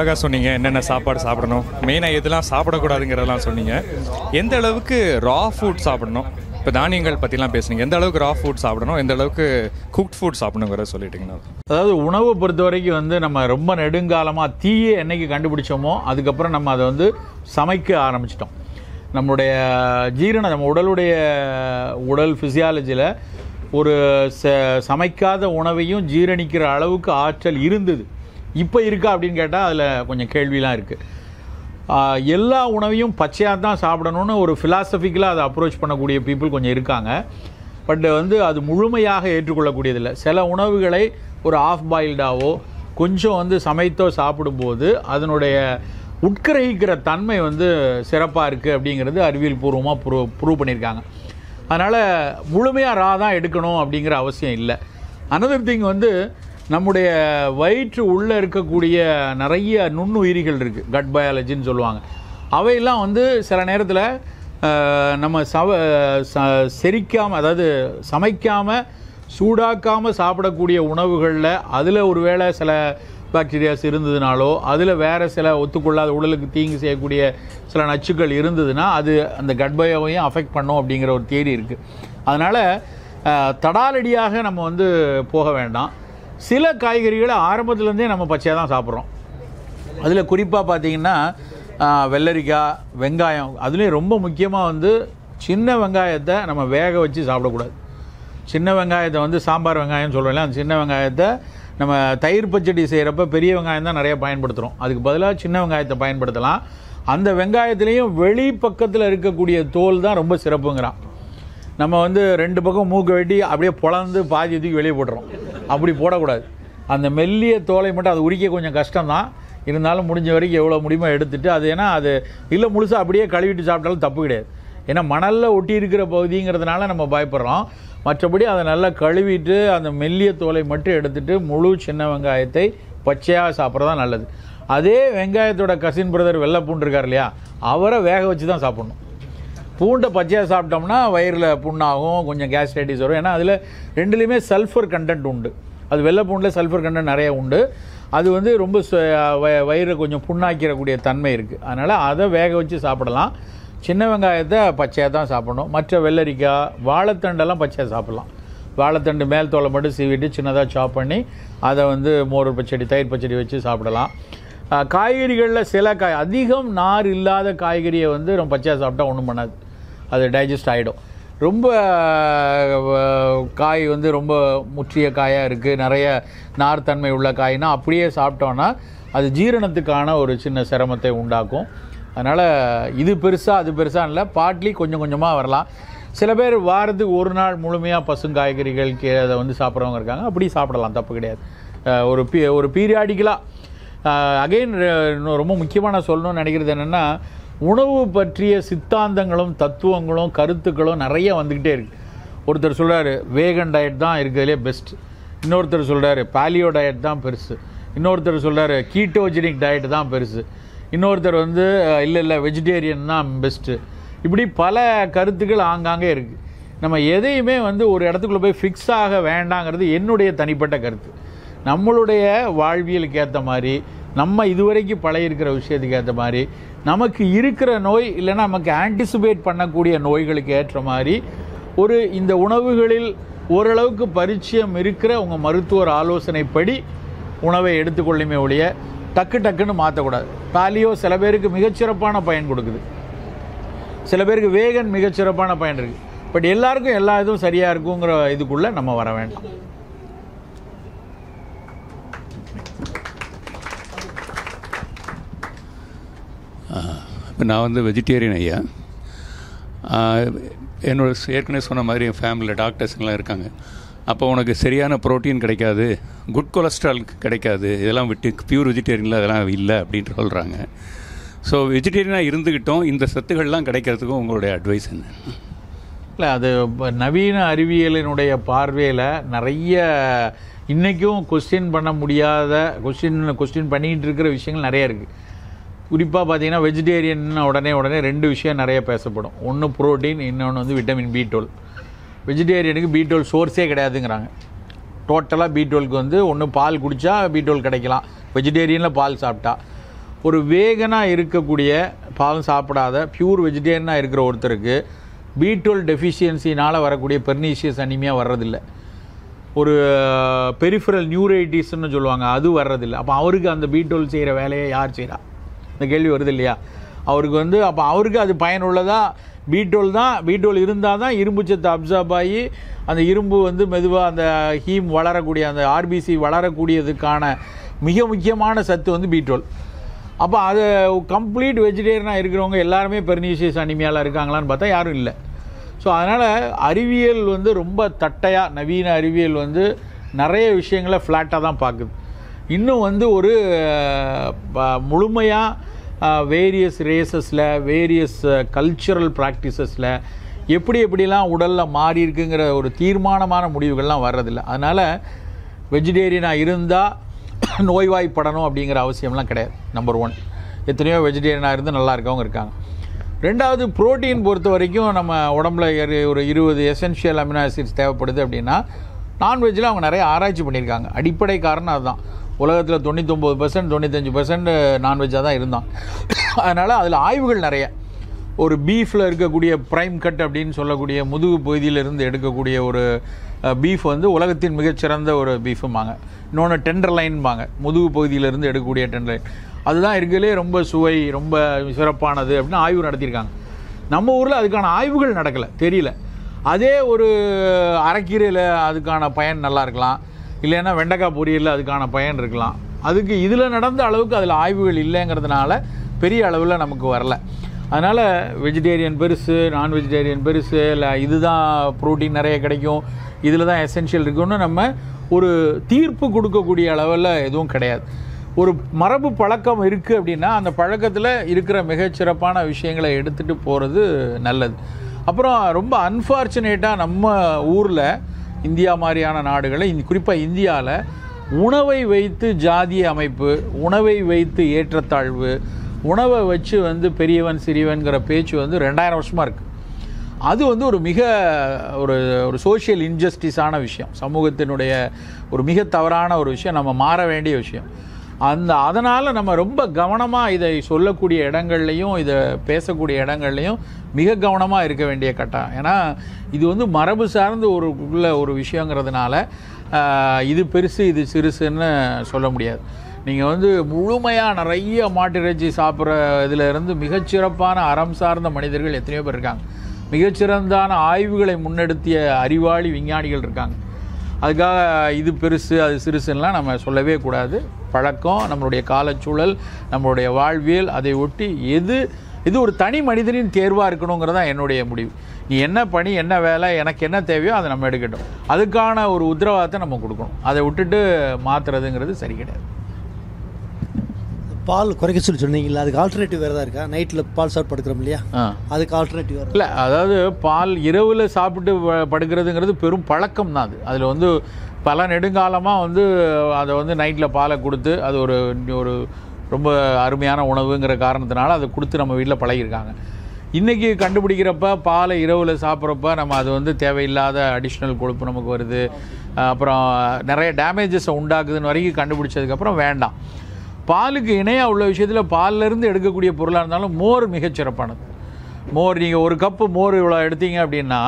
அழகாக சொன்னீங்க என்னென்ன சாப்பாடு சாப்பிடணும் மெயினாக எதெல்லாம் சாப்பிடக்கூடாதுங்கிறதெல்லாம் சொன்னீங்க. எந்த அளவுக்கு ரா ஃபுட் சாப்பிடணும் இப்போ தானியங்கள் பற்றிலாம் பேசுனீங்க எந்த அளவுக்கு ரா ஃபுட் சாப்பிடணும் எந்த அளவுக்கு குக்ட் ஃபுட் சாப்பிடணுங்கிறத சொல்லிட்டீங்கன்னா. அதாவது உணவை பொறுத்த வரைக்கும் வந்து நம்ம ரொம்ப நெடுங்காலமாக தீயை என்னைக்கு கண்டுபிடிச்சோமோ அதுக்கப்புறம் நம்ம அதை வந்து சமைக்க ஆரம்பிச்சிட்டோம். நம்மளுடைய ஜீரண நம்ம உடலுடைய உடல் ஃபிசியாலஜியில் ஒரு ச சமைக்காத உணவையும் ஜீரணிக்கிற அளவுக்கு ஆற்றல் இருந்தது. இப்போ இருக்கா அப்படின்னு கேட்டால் அதில் கொஞ்சம் கேள்விலாம் இருக்குது எல்லா உணவையும் பச்சையாக தான் சாப்பிடணும்னு ஒரு ஃபிலாசபிக்கலாக அதை அப்ரோச் பண்ணக்கூடிய பீப்புள் கொஞ்சம் இருக்காங்க. பட் வந்து அது முழுமையாக ஏற்றுக்கொள்ளக்கூடியதில்லை. சில உணவுகளை ஒரு ஆஃப் பாயில்டாவோ கொஞ்சம் வந்து சமைத்தோ சாப்பிடும்போது அதனுடைய உட்கிரகிக்கிற தன்மை வந்து சிறப்பாக இருக்குது அப்படிங்கிறது அறிவியல் பூர்வமாக ப்ரூ ப்ரூவ் பண்ணியிருக்காங்க. அதனால் முழுமையாக ரா தான் எடுக்கணும் அப்படிங்கிற அவசியம் இல்லை. அனதர் திங் வந்து நம்முடைய வயிற்று உள்ளே இருக்கக்கூடிய நிறைய நுண்ணுயிரிகள் இருக்குது கட் பயாலஜின்னு சொல்லுவாங்க. அவையெல்லாம் வந்து சில நேரத்தில் நம்ம சவ ச செரிக்காமல் அதாவது சமைக்காமல் சூடாக்காமல் சாப்பிடக்கூடிய உணவுகளில் அதில் ஒரு வேளை சில பாக்டீரியாஸ் இருந்ததுனாலோ அதில் வேறு சில ஒத்துக்கொள்ளாத உடலுக்கு தீங்கு செய்யக்கூடிய சில நச்சுக்கள் இருந்ததுன்னா அது அந்த கட்பயோவையும் அஃபெக்ட் பண்ணும் அப்படிங்கிற ஒரு தியரி இருக்குது அதனால் தடாலடியாக நம்ம வந்து போக வேண்டாம். சில காய்கறிகளை ஆரம்பத்துலேருந்தே நம்ம பச்சையாக தான் சாப்பிட்றோம். அதில் குறிப்பாக பார்த்தீங்கன்னா வெள்ளரிக்காய் வெங்காயம் அதுலேயும் ரொம்ப முக்கியமாக வந்து சின்ன வெங்காயத்தை நம்ம வேக வச்சு சாப்பிடக்கூடாது. சின்ன வெங்காயத்தை வந்து சாம்பார் வெங்காயம்னு சொல்கிறோம்ல அந்த சின்ன வெங்காயத்தை நம்ம தயிர் பச்சடி செய்கிறப்ப பெரிய வெங்காயம் தான் நிறைய பயன்படுத்துகிறோம் அதுக்கு பதிலாக சின்ன வெங்காயத்தை பயன்படுத்தலாம். அந்த வெங்காயத்துலேயும் வெளி பக்கத்தில் இருக்கக்கூடிய தோல் தான் ரொம்ப சிறப்புங்கிறான். நம்ம வந்து ரெண்டு பக்கம் மூக்கு வெட்டி அப்படியே பொழந்து பாதி தூக்கி வெளியே போட்டுறோம். அப்படி போடக்கூடாது. அந்த மெல்லிய தோலை மட்டும் அது உரிக்க கொஞ்சம் கஷ்டம்தான். இருந்தாலும் முடிஞ்ச வரைக்கும் எவ்வளோ முடியுமோ எடுத்துட்டு அது ஏன்னா அது இல்லை முழுசாக அப்படியே கழுவிட்டு சாப்பிட்டாலும் தப்பு கிடையாது. ஏன்னா மணலில் ஒட்டி இருக்கிற பகுதிங்கிறதுனால நம்ம பயப்படுறோம். மற்றபடி அதை நல்லா கழுவிட்டு அந்த மெல்லிய தோலை மட்டும் எடுத்துட்டு முழு சின்ன வெங்காயத்தை பச்சையாக சாப்பிட்றது தான் நல்லது. அதே வெங்காயத்தோட கசின் பிரதர் வெள்ளை பூண்டு இருக்கார் இல்லையா அவரை வேக வச்சு தான் சாப்பிட்ணும். பூண்டை பச்சையாக சாப்பிட்டோம்னா வயிறில் புண்ணாகும் கொஞ்சம் கேஸ்ட்ரைட்டிஸ் வரும். ஏன்னா அதில் ரெண்டுலேயுமே சல்ஃபர் கண்டென்ட் உண்டு. அது வெள்ளை பூண்டில் சல்ஃபர் கண்டென்ட் நிறைய உண்டு. அது வந்து ரொம்ப வயிறு வயிறை கொஞ்சம் புண்ணாக்கிறக்கூடிய தன்மை இருக்குது அதனால் அதை வேக வச்சு சாப்பிடலாம். சின்ன வெங்காயத்தை பச்சையாக தான் சாப்பிடணும். மற்ற வெள்ளரிக்காய் வாழைத்தண்டெல்லாம் பச்சையாக சாப்பிடலாம். வாழைத்தண்டு மேல் தோலை மட்டும் சீவிட்டு சின்னதாக சாப் பண்ணி அதை வந்து மோர் பச்சடி தயிர் பச்சடி வச்சு சாப்பிடலாம். காய்கறிகளில் சில காய் அதிகம் நார் இல்லாத காய்கறியை வந்து நம்ம பச்சையாக சாப்பிட்டா ஒன்றும் பண்ணாது. அது டைஜஸ்ட் ஆகிடும் ரொம்ப காய் வந்து ரொம்ப முற்றிய காயாக இருக்குது நிறைய நார்த்தன்மை உள்ள காய்னா அப்படியே சாப்பிட்டோன்னா அது ஜீரணத்துக்கான ஒரு சின்ன சிரமத்தை உண்டாக்கும். அதனால் இது பெருசாக அது பெருசாக இல்லை. பாட்லி கொஞ்சம் கொஞ்சமாக வரலாம். சில பேர் வாரத்துக்கு ஒரு நாள் முழுமையாக பசுங்காய்கறிகள் கீழே அதை வந்து சாப்பிட்றவங்க இருக்காங்க. அப்படி சாப்பிடலாம் தப்பு கிடையாது. ஒரு பீ ஒரு பீரியாடிக்கலாக அகைன் ரொம்ப முக்கியமாக நான் சொல்லணும்னு நினைக்கிறது என்னென்னா உணவு பற்றிய சித்தாந்தங்களும் தத்துவங்களும் கருத்துக்களும் நிறைய வந்துக்கிட்டே இருக்கு. ஒருத்தர் சொல்கிறார் வேகன் டயட் தான் இருக்கிறதுலே பெஸ்ட் இன்னொருத்தர் சொல்கிறாரு பாலியோ டயட் தான் பெருசு. இன்னொருத்தர் சொல்கிறாரு கீட்டோஜெனிக் டயட் தான் பெருசு. இன்னொருத்தர் வந்து இல்லை இல்லை வெஜிடேரியன் தான் பெஸ்ட்டு இப்படி பல கருத்துக்கள் ஆங்காங்கே இருக்குது நம்ம எதையுமே வந்து ஒரு இடத்துக்குள்ளே போய் ஃபிக்ஸ் ஆக வேண்டாங்கிறது என்னுடைய தனிப்பட்ட கருத்து. நம்மளுடைய வாழ்வியலுக்கு ஏற்ற மாதிரி நம்ம இதுவரைக்கும் பழையிருக்கிற விஷயத்துக்கு ஏற்ற மாதிரி நமக்கு இருக்கிற நோய் இல்லைன்னா நமக்கு ஆன்டிசிபேட் பண்ணக்கூடிய நோய்களுக்கு ஏற்ற மாதிரி ஒரு இந்த உணவுகளில் ஓரளவுக்கு பரிச்சயம் இருக்கிற உங்கள் மருத்துவர் ஆலோசனைப்படி உணவை எடுத்துக்கொள்ளுமே ஒழிய டக்கு டக்குன்னு மாற்றக்கூடாது பாலியோ சில பேருக்கு மிகச்சிறப்பான பயன் கொடுக்குது. சில பேருக்கு வேகன் மிகச்சிறப்பான பயன் இருக்குது பட் எல்லாருக்கும் எல்லா இதுவும் சரியாக இருக்குங்கிற இதுக்குள்ளே நம்ம வர வேண்டாம். இப்போ நான் வந்து வெஜிடேரியன் ஐயா. என்னோட ஏற்கனவே சொன்ன மாதிரி என் ஃபேமிலியில் டாக்டர்ஸ்லாம் இருக்காங்க. அப்போ உனக்கு சரியான புரோட்டீன் கிடைக்காது குட் கொலஸ்ட்ரால் கிடைக்காது இதெல்லாம் விட்டு பியூர் வெஜிடேரியனில் அதெல்லாம் இல்லை அப்படின்ட்டு சொல்கிறாங்க ஸோ வெஜிடேரியனாக இருந்துக்கிட்டோம் இந்த சத்துக்கள்லாம் கிடைக்கிறதுக்கும் உங்களுடைய அட்வைஸ் என்ன? இல்லை அது நவீன அறிவியலினுடைய பார்வையில் நிறைய இன்றைக்கும் கொஸ்டின் பண்ண முடியாத கொஸ்டின் கொஸ்டின் பண்ணிக்கிட்டு இருக்கிற விஷயங்கள் நிறைய இருக்குது குறிப்பாக பார்த்தீங்கன்னா வெஜிடேரியன் உடனே உடனே ரெண்டு விஷயம் நிறைய பேசப்படும். ஒன்று ப்ரோட்டீன் இன்னொன்று வந்து விட்டமின் பி டுவெல் வெஜிடேரியனுக்கு பி டுவெல் சோர்ஸே கிடையாதுங்கிறாங்க. டோட்டலாக பி டுவெல்க்கு வந்து ஒன்று பால் குடித்தா பி டுவெல் கிடைக்கலாம். வெஜிடேரியனில் பால் சாப்பிட்டா. ஒரு வேகனாக இருக்கக்கூடிய பால் சாப்பிடாத பியூர் வெஜிடேரியனாக இருக்கிற ஒருத்தருக்கு பீட்ரோல் டெஃபிஷியன்சினால் வரக்கூடிய பெர்னீஷியஸ் அனிமியாக வர்றதில்லை. ஒரு பெரிஃபரல் நியூரைட்டிஸ்ன்னு சொல்லுவாங்க அது வர்றதில்லை. அப்போ அவருக்கு அந்த பீட்டோல் செய்கிற வேலையை யார் செய்கிறா இந்த கேள்வி வருது இல்லையா? அவருக்கு வந்து அப்போ அவருக்கு அது பயனுள்ளதாக பீட்டோல் தான் பீட்டோல் இருந்தால் தான் இரும்பு சத்து அப்சர்ப் ஆகி அந்த இரும்பு வந்து மெதுவாக அந்த ஹீம் வளரக்கூடிய அந்த ஆர்பிசி வளரக்கூடியதுக்கான மிக முக்கியமான சத்து வந்து பீட்டோல் அப்போ அது கம்ப்ளீட் வெஜிடேரியனாக இருக்கிறவங்க எல்லாருமே பெர்னீஷியஸ் அனிமியாவில் இருக்காங்களான்னு பார்த்தா யாரும் இல்லை. ஸோ அதனால் அறிவியல் வந்து ரொம்ப தட்டையாக நவீன அறிவியல் வந்து நிறைய விஷயங்களை ஃப்ளாட்டாக தான் பார்க்குது. இன்னும் வந்து ஒரு முழுமையாக வேரியஸ் ரேசஸில் வேரியஸ் கல்ச்சுரல் ப்ராக்டிசஸில் எப்படி எப்படிலாம் உடலில் மாறி இருக்குங்கிற ஒரு தீர்மானமான முடிவுகள்லாம் வர்றதில்லை. அதனால் வெஜிடேரியனாக இருந்தால் நோய்வாய்ப்படணும் அப்படிங்கிற அவசியம்லாம் கிடையாது நம்பர் ஒன் எத்தனையோ வெஜிடேரியனாக இருந்து நல்லா இருக்கவங்க இருக்காங்க. ரெண்டாவது புரோட்டீன் பொறுத்த வரைக்கும் நம்ம உடம்புல இரு- ஒரு இருபது எசென்ஷியல் அமினோ ஆசிட்ஸ் தேவைப்படுது அப்படின்னா நான்வெஜ்ஜில் அவங்க நிறைய ஆராய்ச்சி பண்ணியிருக்காங்க. அடிப்படை காரணம் அதுதான். உலகத்தில் தொண்ணூத்தொம்பது பர்சன்ட் தொண்ணூத்தஞ்சு பர்சன்ட் நான்வெஜ்ஜாக தான் இருந்தான். அதனால் அதில் ஆய்வுகள் நிறைய. ஒரு பீஃபில் இருக்கக்கூடிய ப்ரைம் கட் அப்படின்னு சொல்லக்கூடிய முதுகு பகுதியிலிருந்து எடுக்கக்கூடிய ஒரு பீஃப் வந்து உலகத்தின் மிகச்சிறந்த ஒரு பீஃபும்பாங்க இன்னொன்று டெண்டர் லைன்பாங்க முதுகு பகுதியிலிருந்து எடுக்கக்கூடிய டெண்டர் லைன் அதுதான் இருக்கிறதுலே ரொம்ப சுவை ரொம்ப சிறப்பானது அப்படின்னு ஆய்வு நடத்தியிருக்காங்க. நம்ம ஊரில் அதுக்கான ஆய்வுகள் நடக்கலை தெரியல. அதே ஒரு அரைக்கீரையில் அதுக்கான பயன் நல்லா இருக்கலாம். இல்லைன்னா வெண்டைக்காய் பொரியலில் அதுக்கான பயன் இருக்கலாம். அதுக்கு இதில் நடந்த அளவுக்கு அதில் ஆய்வுகள் இல்லைங்கிறதுனால பெரிய அளவில் நமக்கு வரல. அதனால் வெஜிடேரியன் பெருசு நான் வெஜிடேரியன் பெருசு இல்லை இதுதான் ப்ரோட்டீன் நிறைய கிடைக்கும் இதில் தான் எசென்ஷியல் இருக்குன்னு நம்ம ஒரு தீர்ப்பு கொடுக்கக்கூடிய அளவில் எதுவும் கிடையாது. ஒரு மரபு பழக்கம் இருக்குது அப்படின்னா அந்த பழக்கத்தில் இருக்கிற மிகச்சிறப்பான விஷயங்களை எடுத்துகிட்டு போகிறது நல்லது. அப்புறம் ரொம்ப அன்ஃபார்ச்சுனேட்டாக நம்ம ஊரில் இந்தியா மாதிரியான நாடுகளை குறிப்பாக இந்தியாவில் உணவை வைத்து ஜாதிய அமைப்பு உணவை வைத்து ஏற்றத்தாழ்வு உணவை வச்சு வந்து பெரியவன் சிறியவன்கிற பேச்சு வந்து ரெண்டாயிரம் வருஷமாக இருக்குது அது வந்து ஒரு மிக ஒரு ஒரு சோஷியல் இன்ஜஸ்டிஸான விஷயம். சமூகத்தினுடைய ஒரு மிக தவறான ஒரு விஷயம். நம்ம மாற வேண்டிய விஷயம். அந்த அதனால் நம்ம ரொம்ப கவனமாக இதை சொல்லக்கூடிய இடங்கள்லையும் இதை பேசக்கூடிய இடங்கள்லையும் மிக கவனமாக இருக்க வேண்டிய கட்டம் ஏன்னா இது வந்து மரபு சார்ந்த ஒரு உள்ள ஒரு விஷயங்கிறதுனால இது பெருசு இது சிறுசுன்னு சொல்ல முடியாது. நீங்கள் வந்து முழுமையாக நிறைய மாட்டிறைச்சி சாப்பிட்ற இதிலிருந்து மிகச்சிறப்பான அறம் சார்ந்த மனிதர்கள் எத்தனையோ பேர் இருக்காங்க. மிகச்சிறந்தான ஆய்வுகளை முன்னெடுத்திய அறிவாளி விஞ்ஞானிகள் இருக்காங்க. அதுக்காக இது பெருசு அது சிறுசுன்னெலாம் நம்ம சொல்லவே கூடாது. பழக்கம் நம்மளுடைய காலச்சூழல் நம்மளுடைய வாழ்வியல் அதை ஒட்டி எது இது ஒரு தனி மனிதனின் தேர்வாக இருக்கணுங்கிறதா என்னுடைய முடிவு. நீ என்ன பணி என்ன வேலை எனக்கு என்ன தேவையோ அதை நம்ம எடுக்கட்டும். அதுக்கான ஒரு உத்தரவாதத்தை நம்ம கொடுக்கணும். அதை விட்டுட்டு மாற்றுறதுங்கிறது சரி கிடையாது. பால் குறைக்க சொல்லி சொன்னீங்களா அதுக்கு ஆல்டர்னேட்டிவ் வேறு தான் இருக்கா? நைட்டில் பால் சாப்பிட்டு படுக்கிறோம் இல்லையா? அதுக்கு ஆல்டர்னேட்டிவ் வேறு இல்லை அதாவது பால் இரவில் சாப்பிட்டு படுக்கிறதுங்கிறது பெரும் பழக்கம் தான் அது. அதில் வந்து பல நெடுங்காலமாக வந்து அதை வந்து நைட்டில் பாலை கொடுத்து அது ஒரு ஒரு ரொம்ப அருமையான உணவுங்கிற காரணத்தினால அதை கொடுத்து நம்ம வீட்டில் பழகியிருக்காங்க. இன்றைக்கி கண்டுபிடிக்கிறப்ப பாலை இரவில் சாப்பிட்றப்ப நம்ம அது வந்து தேவையில்லாத அடிஷ்னல் கொழுப்பு நமக்கு வருது. அப்புறம் நிறைய டேமேஜஸை உண்டாக்குதுன்னு வரைக்கும் கண்டுபிடிச்சதுக்கப்புறம் வேண்டாம். பாலுக்கு இணையாக உள்ள விஷயத்தில் பால்லேருந்து எடுக்கக்கூடிய பொருளாக இருந்தாலும் மோர் மிகச்சிறப்பானது மோர் நீங்கள் ஒரு கப்பு மோர் இவ்வளோ எடுத்தீங்க அப்படின்னா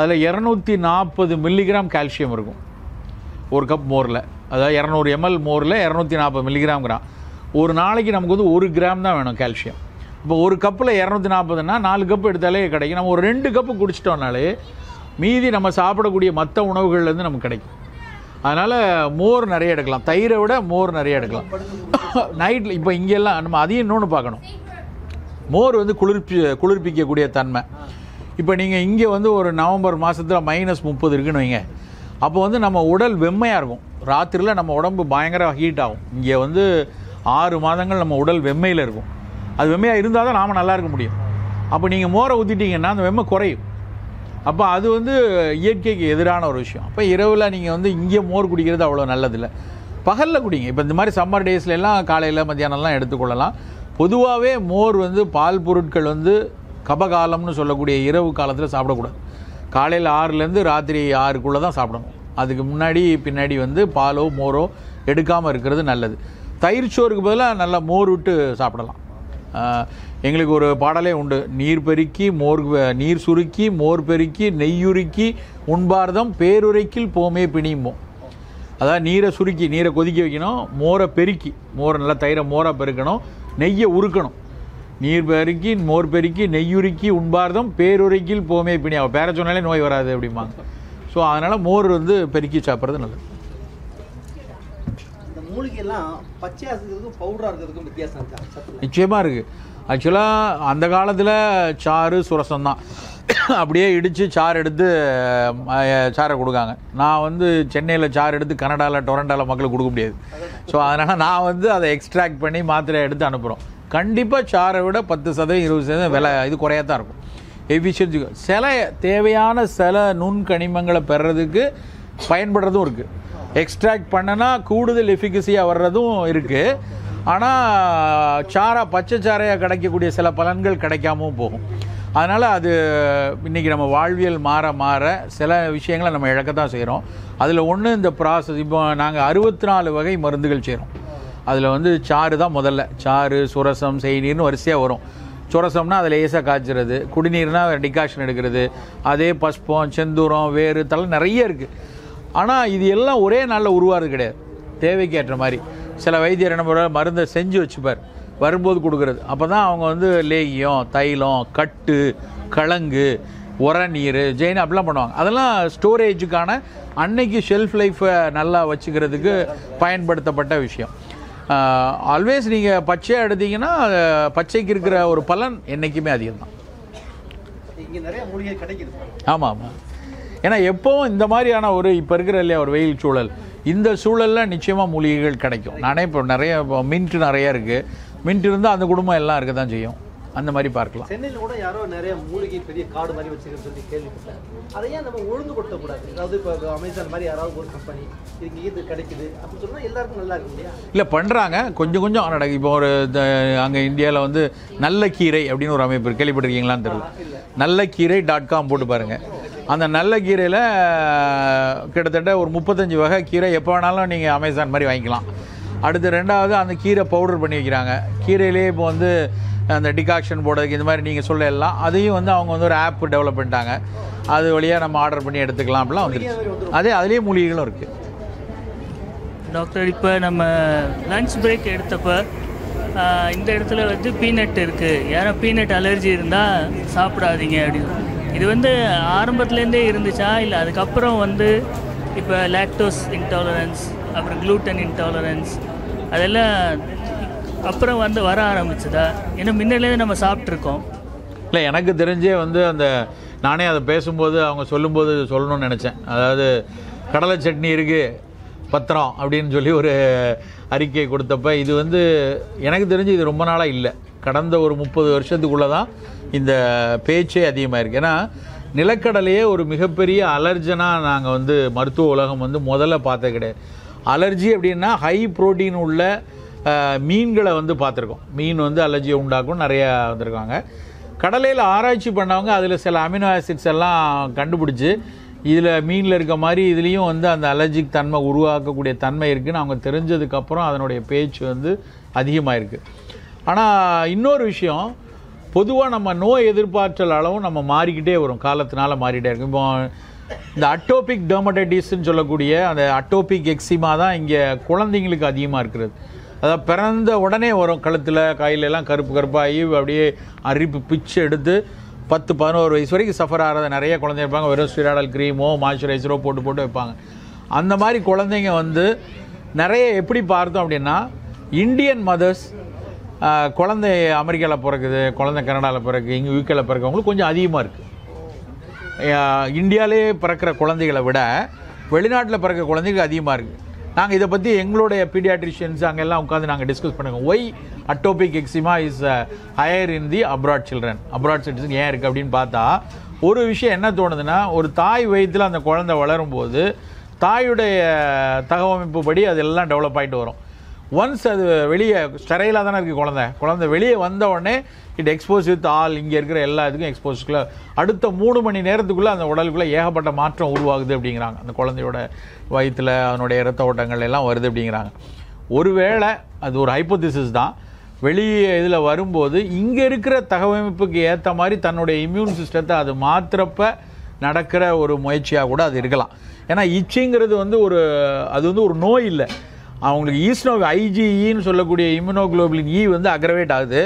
அதில் இரநூத்தி நாற்பது மில்லிகிராம் கால்சியம் இருக்கும். ஒரு கப் மோரில். அதாவது இரநூறு எம்எல் மோரில் இரநூத்தி நாற்பது மில்லிகிராம் கிராம் ஒரு நாளைக்கு நமக்கு வந்து ஒரு கிராம் தான் வேணும் கால்சியம். இப்போ ஒரு கப்பில் இரநூத்தி நாற்பதுன்னா நாலு கப் எடுத்தாலே கிடைக்கும். நம்ம ஒரு ரெண்டு கப்பு குடிச்சிட்டோம்னாலே மீதி நம்ம சாப்பிடக்கூடிய மற்ற உணவுகள்லேருந்து நமக்கு கிடைக்கும். அதனால் மோர் நிறைய எடுக்கலாம். தயிரை விட மோர் நிறைய எடுக்கலாம். நைட்டில் இப்போ இங்கெல்லாம் நம்ம அதையும் இன்னொன்று பார்க்கணும். மோர் வந்து குளிர்ப்பி குளிர்ப்பிக்கக்கூடிய தன்மை. இப்போ நீங்கள் இங்கே வந்து ஒரு நவம்பர் மாதத்தில் மைனஸ் முப்பது இருக்குன்னு வைங்க. அப்போ வந்து நம்ம உடல் வெம்மையாக இருக்கும். ராத்திரியில் நம்ம உடம்பு பயங்கர ஹீட் ஆகும். இங்கே வந்து ஆறு மாதங்கள் நம்ம உடல் வெம்மையில் இருக்கும். அது வெம்மையாக இருந்தால் தான் நாம் நல்லா இருக்க முடியும். அப்போ நீங்கள் மோரை ஊற்றிட்டீங்கன்னா அந்த வெம்மை குறையும். அப்போ அது வந்து இயற்கைக்கு எதிரான ஒரு விஷயம். அப்போ இரவில் நீங்கள் வந்து இங்கே மோர் குடிக்கிறது அவ்வளோ நல்லதில்லை. பகலில் குடிங்க. இப்போ இந்த மாதிரி சம்மர் டேஸ்லலாம் காலையில் மத்தியானம்லாம் எடுத்துக்கொள்ளலாம். பொதுவாகவே மோர் வந்து பால் பொருட்கள் வந்து கபகாலம்னு சொல்லக்கூடிய இரவு காலத்தில் சாப்பிடக்கூடாது. காலையில் ஆறுலேருந்து ராத்திரி ஆறுக்குள்ளே தான் சாப்பிடணும். அதுக்கு முன்னாடி பின்னாடி வந்து பாலோ மோரோ எடுக்காமல் இருக்கிறது நல்லது. தயிர் சோறுக்கு பதிலாக நல்லா மோர் விட்டு சாப்பிடலாம். எங்களுக்கு ஒரு பாடலே உண்டு. நீர் பெருக்கி மோர் நீர் சுருக்கி மோர் பெருக்கி நெய்யுருக்கி உண்பார்தம் பேருரைக்கில் போமே பிணியுமோ. அதாவது நீரை சுருக்கி நீரை கொதிக்க வைக்கணும் மோரை பெருக்கி மோரை நல்லா தயிரை மோரை பெருக்கணும் நெய்யை உருக்கணும். நீர் பெருக்கி மோர் பெருக்கி நெய்யுருக்கி உண்பார்தம் பேருரைக்கில் போமே பிணி. அவள் பேர சொன்னாலே நோய் வராது அப்படிம்பாங்க. ஸோ அதனால் மோர் வந்து பெருக்கி சாப்பிட்றது நல்லது. இந்த மூலிகையெல்லாம் பச்சையாக இருக்கிறதுக்கும் பவுடராக இருக்கிறதுக்கும் வித்தியாசம் நிச்சயமாக இருக்குது ஆக்சுவலாக அந்த காலத்தில் சாறு சுரசம் தான் அப்படியே இடித்து சாறு எடுத்து சாரை கொடுக்காங்க. நான் வந்து சென்னையில் சாறு எடுத்து கனடாவில் டொரண்டாவில் மக்களுக்கு கொடுக்க முடியாது. ஸோ அதனால் நான் வந்து அதை எக்ஸ்ட்ராக்ட் பண்ணி மாத்திரை எடுத்து அனுப்புகிறோம் கண்டிப்பாக சாறை விட பத்து சதவீதம் இருபது சதவீதம் விலை இது குறையாக தான் இருக்கும் எஃபிஷியன்சி சில தேவையான சில நுண்கனிமங்களை பெறதுக்கு பயன்படுறதும் இருக்குது எக்ஸ்ட்ராக்ட் பண்ணனா கூடுதல் எஃபிகசியாக வர்றதும் இருக்குது ஆனால் சாரா பச்சை சாரையாக கிடைக்கக்கூடிய சில பலன்கள் கிடைக்காமவும் போகும். அதனால் அது இன்றைக்கி நம்ம வாழ்வியல் மாற மாற சில விஷயங்களை நம்ம இழக்கத்தான் செய்கிறோம் அதில் ஒன்று இந்த ப்ராசஸ் இப்போ நாங்கள் அறுபத்தி நாலு வகை மருந்துகள் செய்கிறோம் அதில் வந்து சாறு தான் முதல்ல. சாறு சுரசம் செய்நீர்னு வரிசையாக வரும். சுரசம்னா அதில் லேசாக காய்ச்சறது குடிநீர்னா டிகாஷன் எடுக்கிறது அதே பஸ்பம் செந்தூரம் வேறு தலை நிறைய இருக்குது ஆனால் இது எல்லாம் ஒரே நாளில் உருவாகிறது கிடையாது. தேவைக்கு ஏற்ற மாதிரி. சில வைத்தியர் என்ன பண்ணுவார்? மருந்தை செஞ்சு வச்சுப்பார். வரும்போது கொடுக்குறது. அப்போ தான் அவங்க வந்து லேகியம் தைலம் கட்டு கிழங்கு உரநீர் ஜெயின் அப்படிலாம் பண்ணுவாங்க. அதெல்லாம் ஸ்டோரேஜுக்கான அன்னைக்கு ஷெல்ஃப் லைஃப்பை நல்லா வச்சுக்கிறதுக்கு பயன்படுத்தப்பட்ட விஷயம். ஆல்வேஸ் நீங்கள் பச்சையாக எடுத்தீங்கன்னா பச்சைக்கு இருக்கிற ஒரு பலன் என்றைக்குமே அதிகம் தான் இங்கே நிறைய மூலிகை கிடைக்குது. ஆமாம் ஆமாம் ஏன்னா எப்போவும் இந்த மாதிரியான ஒரு இப்போ இருக்கிற இல்லையா ஒரு வெயில் சூழல். இந்த சூழலில் நிச்சயமாக மூலிகைகள் கிடைக்கும். நானே இப்போ நிறைய மின்ட் நிறைய இருக்குது மின்ட் இருந்தால் அந்த குடும்பம் எல்லாம் இருக்க தான் செய்யும். அந்த மாதிரி பார்க்கலாம். சென்னையில் கூட யாரோ நிறைய மூலிகை பெரிய காடு மாதிரி வச்சுக்கிறது சொல்லி கேள்விப்பட்டேன். அதை ஏன் நம்ம ஒழுங்குபடுத்தக்கூடாது அதாவது இப்போ அமேசான் மாதிரி யாராவது ஒரு கம்பெனி இதுக்கு இது கிடைக்குது. அப்படின்னு சொன்னால் எல்லாருக்கும் நல்லா இருக்கும் இல்லையா? இல்லை பண்ணுறாங்க கொஞ்சம் கொஞ்சம். நடக்குது இப்போ ஒரு அங்கே இந்தியாவில் வந்து நல்ல கீரை அப்படின்னு ஒரு அமைப்பு. கேள்விப்பட்டிருக்கீங்களான்னு தெரியல. நல்ல கீரை டாட் காம் போட்டு பாருங்கள் அந்த நல்ல கீரையில் கிட்டத்தட்ட ஒரு முப்பத்தஞ்சு வகை கீரை. எப்போ வேணாலும் நீங்கள் அமேசான் மாதிரி வாங்கிக்கலாம். அடுத்து ரெண்டாவது அந்த கீரை பவுடர் பண்ணி வைக்கிறாங்க. கீரையிலே இப்போ வந்து அந்த டிகாக்ஷன் போடுறதுக்கு இந்த மாதிரி நீங்கள் சொல்ல எல்லாம் அதையும் வந்து அவங்க வந்து ஒரு ஆப் டெவலப் பண்ணிட்டாங்க. அது வழியாக நம்ம ஆர்டர் பண்ணி எடுத்துக்கலாம் அப்படிலாம் வந்துருச்சு. அதே அதுலேயே மூலிகைகளும் இருக்குது டாக்டர் இப்போ நம்ம லன்ச் பிரேக் எடுத்தப்போ இந்த இடத்துல வந்து பீனட் இருக்குது யாரும் பீனட் அலர்ஜி இருந்தால் சாப்பிடாதீங்க அப்படின்னு. இது வந்து ஆரம்பத்துலேருந்தே இருந்துச்சா? இல்லை அதுக்கப்புறம் வந்து இப்போ லாக்டோஸ் இன்டாலரன்ஸ் அப்புறம் க்ளூட்டன் இன்டாலரன்ஸ் அதெல்லாம் அப்புறம் வந்து வர ஆரம்பிச்சதா? ஏன்னா முன்னிலேருந்து நம்ம சாப்பிட்ருக்கோம். இல்லை எனக்கு தெரிஞ்சே வந்து அந்த நானே அதை பேசும்போது அவங்க சொல்லும்போது சொல்லணும்னு நினச்சேன். அதாவது கடலை சட்னி இருக்குது பத்திரம் அப்படின்னு சொல்லி ஒரு அறிக்கை கொடுத்தப்ப இது வந்து எனக்கு தெரிஞ்சு இது ரொம்ப நாளாக இல்லை. கடந்த ஒரு முப்பது வருஷத்துக்குள்ளே தான் இந்த பேச்சே அதிகமாக இருக்குது ஏன்னா நிலக்கடலையே ஒரு மிகப்பெரிய அலர்ஜனாக நாங்கள் வந்து மருத்துவ உலகம் வந்து முதல்ல பார்த்தது கிடையாது. அலர்ஜி அப்படின்னா ஹை ப்ரோட்டீன் உள்ள மீன்களை வந்து பார்த்துருக்கோம். மீன் வந்து அலர்ஜியை உண்டாக்கும் நிறையா வந்திருக்காங்க. கடலையில் ஆராய்ச்சி பண்ணவங்க அதில் சில அமினோ ஆசிட்ஸ் எல்லாம் கண்டுபிடிச்சி இதில் மீனில் இருக்க மாதிரி இதுலேயும் வந்து அந்த அலர்ஜிக் தன்மை உருவாக்கக்கூடிய தன்மை இருக்குதுன்னு அவங்க தெரிஞ்சதுக்கப்புறம் அதனுடைய பேச்சு வந்து அதிகமாக இருக்குது ஆனால் இன்னொரு விஷயம் பொதுவாக நம்ம நோய் எதிர்பார்த்தல் அளவும் நம்ம மாறிக்கிட்டே வரும். காலத்தினால மாறிட்டே இருக்கும் இப்போ இந்த அட்டோபிக் டெர்மடைட்டிஸ்ன்னு சொல்லக்கூடிய அந்த அட்டோபிக் எக்ஸிமா தான் இங்கே குழந்தைங்களுக்கு அதிகமாக இருக்கிறது. அதாவது பிறந்த உடனே வரும் கழுத்தில் கையிலெல்லாம் கருப்பு கருப்பாகி அப்படியே அரிப்பு பிச்சு எடுத்து பத்து பதினோரு வயசு வரைக்கும் சஃபர் ஆகிறத நிறைய குழந்தைங்க இருப்பாங்க. வெறும் ஸ்டிராடல் க்ரீமோ மாய்ஸ்சரைசரோ போட்டு போட்டு வைப்பாங்க. அந்த மாதிரி குழந்தைங்க வந்து நிறைய எப்படி பார்த்தோம் அப்படின்னா இந்தியன் மதர்ஸ் குழந்தை அமெரிக்காவில் பிறக்குது குழந்தை கனடாவில் பிறகு இங்கே யூகேல பிறக்கவங்களுக்கு கொஞ்சம் அதிகமாக இருக்குது இந்தியாவிலே பிறக்கிற குழந்தைகளை விட வெளிநாட்டில் பிறக்கிற குழந்தைகள் அதிகமாக இருக்குது நாங்கள் இதை பற்றி எங்களுடைய பீடியாட்ரிஷியன்ஸ் அங்கெல்லாம் உட்காந்து நாங்கள் டிஸ்கஸ் பண்ணுவோம் why atopic eczema is higher in the abroad children abroad citizen ஏன் இருக்குது அப்படின்னு பார்த்தா ஒரு விஷயம் என்ன தோணுதுன்னா ஒரு தாய் வயிற்றில் அந்த குழந்தை வளரும்போது தாயுடைய தகவமைப்பு படி அதெல்லாம் டெவலப் ஆகிட்டு வரும். ஒன்ஸ் அது வெளியே ஸ்டெரைலாக தானே இருக்குது குழந்தை. குழந்தை வெளியே வந்த உடனே இட் எக்ஸ்போஸ் வித் ஆல் இங்கே இருக்கிற எல்லா இதுக்கும் எக்ஸ்போஸ்க்குள்ள அடுத்த மூணு மணி நேரத்துக்குள்ளே அந்த உடலுக்குள்ளே ஏகப்பட்ட மாற்றம் உருவாகுது அப்படிங்கிறாங்க. அந்த குழந்தையோட வயிற்றில் அதனுடைய இரத்த ஓட்டங்கள் எல்லாம் வருது அப்படிங்கிறாங்க. ஒருவேளை அது ஒரு ஹைப்போதிசிஸ் தான். வெளியே இதில் வரும்போது இங்கே இருக்கிற தகவமைப்புக்கு ஏற்ற மாதிரி தன்னுடைய இம்யூன் சிஸ்டத்தை அது மாத்திரப்ப நடக்கிற ஒரு முயற்சியாக கூட அது இருக்கலாம். ஏன்னா இச்சிங்கிறது வந்து ஒரு அது வந்து ஒரு நோய் இல்லை. அவங்களுக்கு ஈஸ்னோ ஐஜிஇன்னு சொல்லக்கூடிய இம்யூனோகுளோபுலின் இ e வந்து அக்ரவேட் ஆகுது.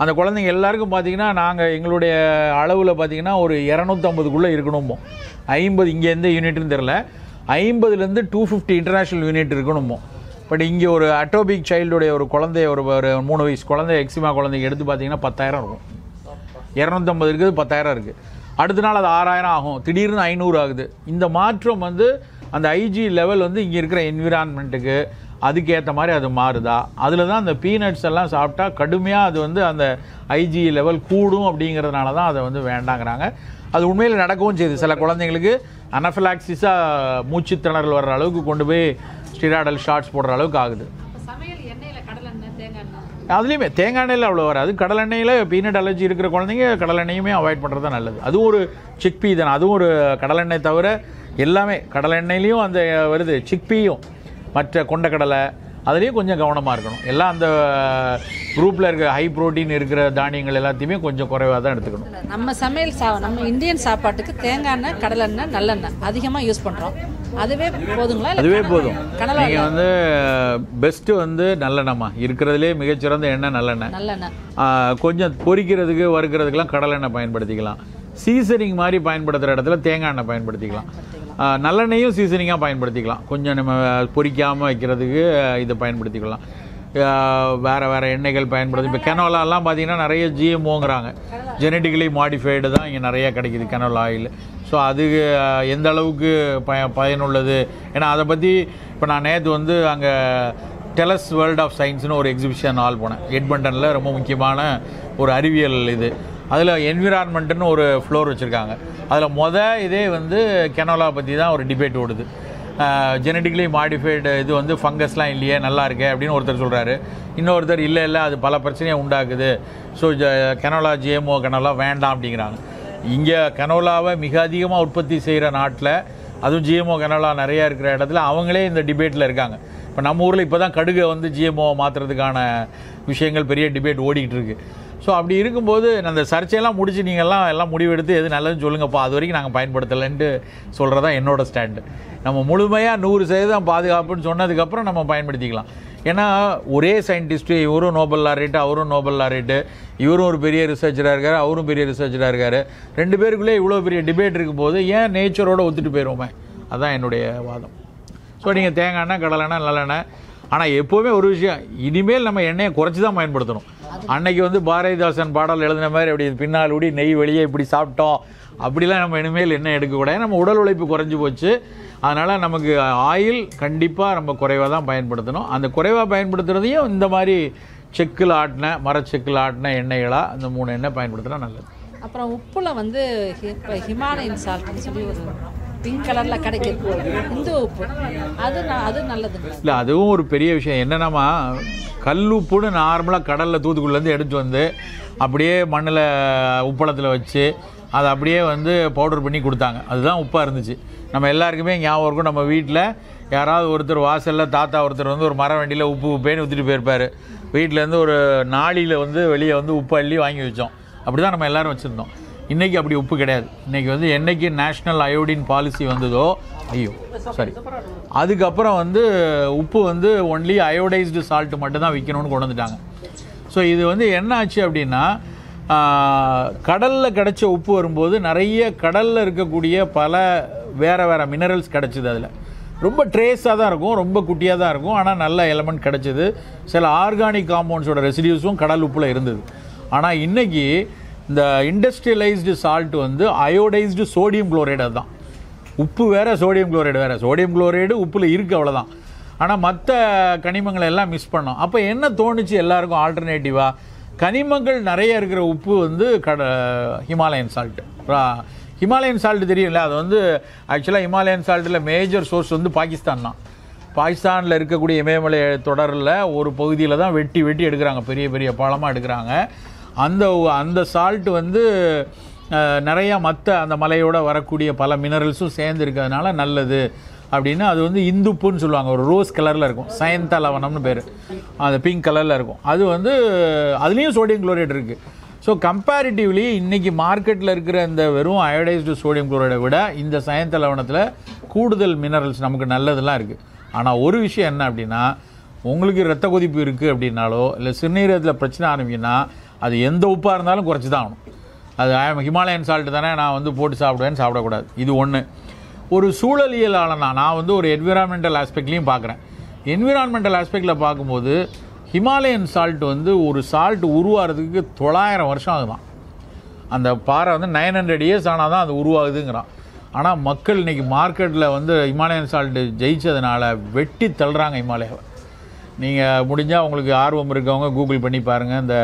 அந்த குழந்தைங்க எல்லாருக்கும் பார்த்தீங்கன்னா நாங்கள் எங்களுடைய அளவில் பார்த்தீங்கன்னா ஒரு இரநூத்தம்பதுக்குள்ளே இருக்கணுமோ. ஐம்பது இங்கே எந்த யூனிட்னு தெரில ஐம்பதுலேருந்து டூ ஃபிஃப்டி இன்டர்நேஷ்னல் யூனிட் இருக்கணுமோ. பட் இங்கே ஒரு அட்டோபிக் சைல்டுடைய ஒரு குழந்தைய ஒரு ஒரு மூணு வயசு குழந்தை எக்ஸிமா குழந்தைங்க எடுத்து பார்த்தீங்கன்னா பத்தாயிரம் இருக்கும். இரநூத்தம்பது இருக்குது பத்தாயிரம் இருக்குது அடுத்த நாள் அது ஆறாயிரம் ஆகும். திடீர்னு ஐநூறு ஆகுது. இந்த மாற்றம் வந்து அந்த ஐஜி லெவல் வந்து இங்கே இருக்கிற என்விரான்மெண்ட்டுக்கு அதுக்கேற்ற மாதிரி அது மாறுதா? அதில் தான் அந்த பீனட்ஸ் எல்லாம் சாப்பிட்டா கடுமையாக அது வந்து அந்த ஐஜி லெவல் கூடும் அப்படிங்கிறதுனால தான் அதை வந்து வேண்டாங்கிறாங்க. அது உண்மையில் நடக்கவும் செய்யுது. சில குழந்தைங்களுக்கு அனஃபிலாக்சிஸாக மூச்சு திணறல் வர்ற அளவுக்கு கொண்டு போய் ஸ்டிராடல் ஷார்ட்ஸ் போடுற அளவுக்கு ஆகுது. அதுலேயுமே தேங்காய் எண்ணெயில் அவ்வளோ வராது. கடலெண்ணெயில் பீனட் அலர்ஜி இருக்கிற குழந்தைங்க கடலெண்ணெயுமே அவாய்ட் பண்ணுறது தான் நல்லது. அதுவும் ஒரு சிக்பி தானே. அதுவும் ஒரு கடலெண்ணெய் தவிர எல்லாமே கடலெண்ணெய்லையும் அந்த வருது. சிக்பியும் மற்ற கொண்டக்கடலை அதுலேயும் கொஞ்சம் கவனமாக இருக்கணும். எல்லாம் அந்த குரூப்பில் இருக்க ஹை புரோட்டீன் இருக்கிற தானியங்கள் எல்லாத்தையுமே கொஞ்சம் குறைவாக தான் எடுத்துக்கணும். நம்ம சமையல் சா நம்ம இந்தியன் சாப்பாட்டுக்கு தேங்காய் எண்ணெய் கடலெண்ணெய் நல்லெண்ணெய் அதிகமாக யூஸ் பண்ணுறோம் அதுவே போதுங்களா? அதுவே போதும். நீங்கள் வந்து பெஸ்ட்டு வந்து நல்லெண்ணெய்மா இருக்கிறதுலே மிகச்சிறந்த எண்ணெய் நல்லெண்ணெய். நல்லெண்ணெய். கொஞ்சம் பொரிக்கிறதுக்கு வறுக்கிறதுக்கெல்லாம் கடலெண்ணெய் பயன்படுத்திக்கலாம். சீசனிங் மாதிரி பயன்படுத்துகிற இடத்துல தேங்காய் எண்ணெய் பயன்படுத்திக்கலாம். நல்லெண்ணெயும் சீசனிங்காக பயன்படுத்திக்கலாம். கொஞ்சம் நம்ம பொரிக்காமல் வைக்கிறதுக்கு இதை பயன்படுத்திக்கலாம். வேறு வேற எண்ணெய்கள் பயன்படுத்தி இப்போ கெனோலாலாம் பார்த்தீங்கன்னா நிறைய ஜிஎம்ஓங்கிறாங்க ஜெனட்டிக்கலி மாடிஃபைடு தான் இங்கே நிறைய கிடைக்கிது கெனோலா ஆயில் ஸோ அது எந்த அளவுக்கு பய பயனுள்ளது? ஏன்னா அதை பற்றி இப்போ நான் நேற்று வந்து அங்கே டெலஸ் வேர்ல்ட் ஆஃப் சயின்ஸ்னு ஒரு எக்ஸிபிஷன் ஆள் போனேன். எட்மண்டனில் ரொம்ப முக்கியமான ஒரு அறிவியல் இது. அதில் என்விரான்மெண்ட்டுன்னு ஒரு ஃப்ளோர் வச்சுருக்காங்க. அதில் மொதல் இதே வந்து கெனோலா பற்றி தான் ஒரு டிபேட் ஓடுது. ஜெனட்டிக்கலி மாடிஃபைடு இது வந்து ஃபங்கஸ்லாம் இல்லையே நல்லா இருக்கே அப்படின்னு ஒருத்தர் சொல்கிறாரு இன்னொருத்தர் இல்லை இல்லை அது பல பிரச்சனையை உண்டாக்குது. ஸோ கெனோலா ஜிஎம்ஓ கெனோலா வேண்டாம் அப்படிங்கிறாங்க. இங்கே கனோலாவை மிக அதிகமாக உற்பத்தி செய்கிற நாட்டில் அதுவும் ஜிஎம்ஓ கெனோலா நிறையா இருக்கிற இடத்துல அவங்களே இந்த டிபேட்டில் இருக்காங்க. இப்போ நம்ம ஊரில் இப்போ தான் கடுகை வந்து ஜிஎம்ஓ மாற்றுறதுக்கான விஷயங்கள் பெரிய டிபேட் ஓடிக்கிட்டு இருக்குது ஸோ அப்படி இருக்கும்போது அந்த சர்ச்சையெல்லாம் முடிச்சு நீங்கள்லாம் எல்லாம் முடிவெடுத்து எது நல்லதுன்னு சொல்லுங்கப்பா. அது வரைக்கும் நாங்கள் பயன்படுத்தலைன்ட்டு சொல்கிறதா என்னோட ஸ்டாண்டு நம்ம முழுமையாக நூறு சதவீதம் பாதுகாப்புன்னு சொன்னதுக்கப்புறம் நம்ம பயன்படுத்திக்கலாம். ஏன்னா ஒரே சயின்டிஸ்ட்டு இவரும் நோபல் லாரேட்டு அவரும் நோபல் லாரேட்டு இவரும் ஒரு பெரிய ரிசர்ச்சராக இருக்கார் அவரும் பெரிய ரிசர்ச்சராக இருக்கார். ரெண்டு பேருக்குள்ளே இவ்வளோ பெரிய டிபேட் இருக்கும்போது ஏன் நேச்சரோடு ஒத்துட்டு போயிடுவோமே அதான் என்னுடைய வாதம். ஸோ நீங்கள் தேங்காய் எண்ணெய் கடலை நல்லெண்ணெய். ஆனால் எப்போவுமே ஒரு விஷயம் இனிமேல் நம்ம எண்ணெயை குறைச்சி தான் பயன்படுத்தணும். அன்னைக்கு வந்து பாரதிதாசன் பாடல் எழுதின மாதிரி அப்படி பின்னால் ஊடி நெய் வெளியே இப்படி சாப்பிட்டோம். அப்படிலாம் நம்ம இனிமேல் எண்ணெய் எடுக்கக்கூடாது? நம்ம உடல் உழைப்பு குறைஞ்சி போச்சு. அதனால் நமக்கு ஆயில் கண்டிப்பாக நம்ம குறைவாக தான் பயன்படுத்தணும். அந்த குறைவாக பயன்படுத்துறதையும் இந்த மாதிரி செக்கில் ஆட்டின மரச்செக்கில் ஆட்டின எண்ணெய்களாக அந்த மூணு எண்ணெய் பயன்படுத்தினா நல்லது. அப்புறம் உப்புல வந்து இப்போ ஹிமாலயன் சால்ட்னு சொல்லி ஒரு பிங்க் கலரில் கிடைக்குது. இந்து உப்பு. அது அது நல்லது. இல்லை அதுவும் ஒரு பெரிய விஷயம். என்னென்னமா கல் உப்புன்னு நார்மலாக கடலில் தூத்துக்குள்ளேருந்து எடுத்து வந்து அப்படியே மண்ணில் உப்பளத்தில் வச்சு அதை அப்படியே வந்து பவுடர் பண்ணி கொடுத்தாங்க. அதுதான் உப்பாக இருந்துச்சு. நம்ம எல்லாருக்குமே ஞாபகம் இருக்கும். நம்ம வீட்டில் யாராவது ஒருத்தர் வாசலில் தாத்தா ஒருத்தர் வந்து ஒரு மர வண்டியில் உப்பு உப்பேன்னு ஊற்றிட்டு போயிருப்பார். வீட்டிலேருந்து ஒரு நாளியில் வந்து வெளியே வந்து உப்பு அள்ளி வாங்கி வச்சோம். அப்படி தான் நம்ம எல்லோரும் வச்சுருந்தோம். இன்றைக்கி அப்படி உப்பு கிடையாது. இன்றைக்கி வந்து என்றைக்கு நேஷ்னல் அயோடின் பாலிசி வந்ததோ ஐயோ சாரி அதுக்கப்புறம் வந்து உப்பு வந்து ஒன்லி அயோடைஸ்டு சால்ட் மட்டும்தான் விற்கணும்னு கொண்டு வந்துட்டாங்க. ஸோ இது வந்து என்ன ஆச்சு அப்படின்னா கடலில் கிடைச்ச உப்பு வரும்போது நிறைய கடலில் இருக்கக்கூடிய பல வேற வேறு மினரல்ஸ் கிடச்சிது அதில். ரொம்ப ட்ரேஸாக தான் இருக்கும் ரொம்ப குட்டியாக தான் இருக்கும் ஆனால் நல்ல எலமெண்ட் கிடச்சிது. சில ஆர்கானிக் காம்பவுண்ட்ஸோட ரெசிடியூஸும் கடல் உப்பில் இருந்தது. ஆனால் இன்றைக்கி இந்த இண்டஸ்ட்ரியலைஸ்டு சால்ட் வந்து அயோடைஸ்டு சோடியம் குளோரைடு அதுதான். உப்பு வேறு சோடியம் குளோரைடு வேறு. சோடியம் குளோரைடு உப்பில் இருக்குது அவ்வளோதான் ஆனால் மற்ற கனிமங்களை எல்லாம் மிஸ் பண்ணோம். அப்போ என்ன தோணுச்சு எல்லாருக்கும் ஆல்டர்னேட்டிவாக கனிமங்கள் நிறைய இருக்கிற உப்பு வந்து கட ஹிமாலயன் சால்ட்டு ஹிமாலயன் சால்ட் தெரியும்ல? அது வந்து ஆக்சுவலாக ஹிமாலயன் சால்ட்டில் மேஜர் சோர்ஸ் வந்து பாகிஸ்தான் தான். பாகிஸ்தானில் இருக்கக்கூடிய இமயமலை தொடரில் ஒரு பகுதியில் தான் வெட்டி வெட்டி எடுக்கிறாங்க. பெரிய பெரிய பாலமாக எடுக்கிறாங்க. அந்த அந்த சால்ட் வந்து நிறையா மற்ற அந்த மலையோட வரக்கூடிய பல மினரல்ஸும் சேர்ந்து இருக்கிறதுனால நல்லது. அப்படின்னா அது வந்து இந்துப்புன்னு சொல்லுவாங்க. ஒரு ரோஸ் கலரில் இருக்கும். சயந்தா லவணம்னு பேர். அந்த பிங்க் கலரில் இருக்கும். அது வந்து அதுலேயும் சோடியம் குளோரைட் இருக்குது ஸோ கம்பேரிட்டிவ்லி இன்றைக்கி மார்க்கெட்டில் இருக்கிற இந்த வெறும் அயோடைஸ்டு சோடியம் குளோரைடை விட இந்த சயந்த லவணத்தில் கூடுதல் மினரல்ஸ் நமக்கு நல்லதெல்லாம் இருக்குது ஆனால் ஒரு விஷயம் என்ன அப்படின்னா உங்களுக்கு ரத்த கொதிப்பு இருக்குது அப்படின்னாலோ இல்லை சிறுநீரகத்தில் பிரச்சனை ஆரம்பிக்குன்னா அது எந்த உப்பாக இருந்தாலும் குறைச்சி தான் ஆகணும். அது ஹிமாலயன் சால்ட்டு தானே நான் வந்து போட்டு சாப்பிடுவேன்னு சாப்பிடக்கூடாது. இது ஒன்று ஒரு சூழலியலாளனா நான் வந்து ஒரு என்விரான்மெண்டல் ஆஸ்பெக்ட்லேயும் பார்க்குறேன். என்விரான்மெண்டல் ஆஸ்பெக்டில் பார்க்கும்போது ஹிமாலயன் சால்ட் வந்து ஒரு சால்ட் உருவாகிறதுக்கு தொள்ளாயிரம் வருஷம் ஆகுதான். அந்த பாறை வந்து நைன் ஹண்ட்ரட் இயர்ஸ் ஆனால் தான் அது உருவாகுதுங்கிறான். ஆனால் மக்கள் இன்னைக்கு மார்க்கெட்டில் வந்து ஹிமாலயன் சால்ட்டு ஜெயித்ததுனால வெட்டி தள்ளுறாங்க ஹிமாலயாவை. நீங்கள் முடிஞ்சால் உங்களுக்கு ஆர்வம் இருக்கவங்க கூகுள் பண்ணி பாருங்கள் இந்த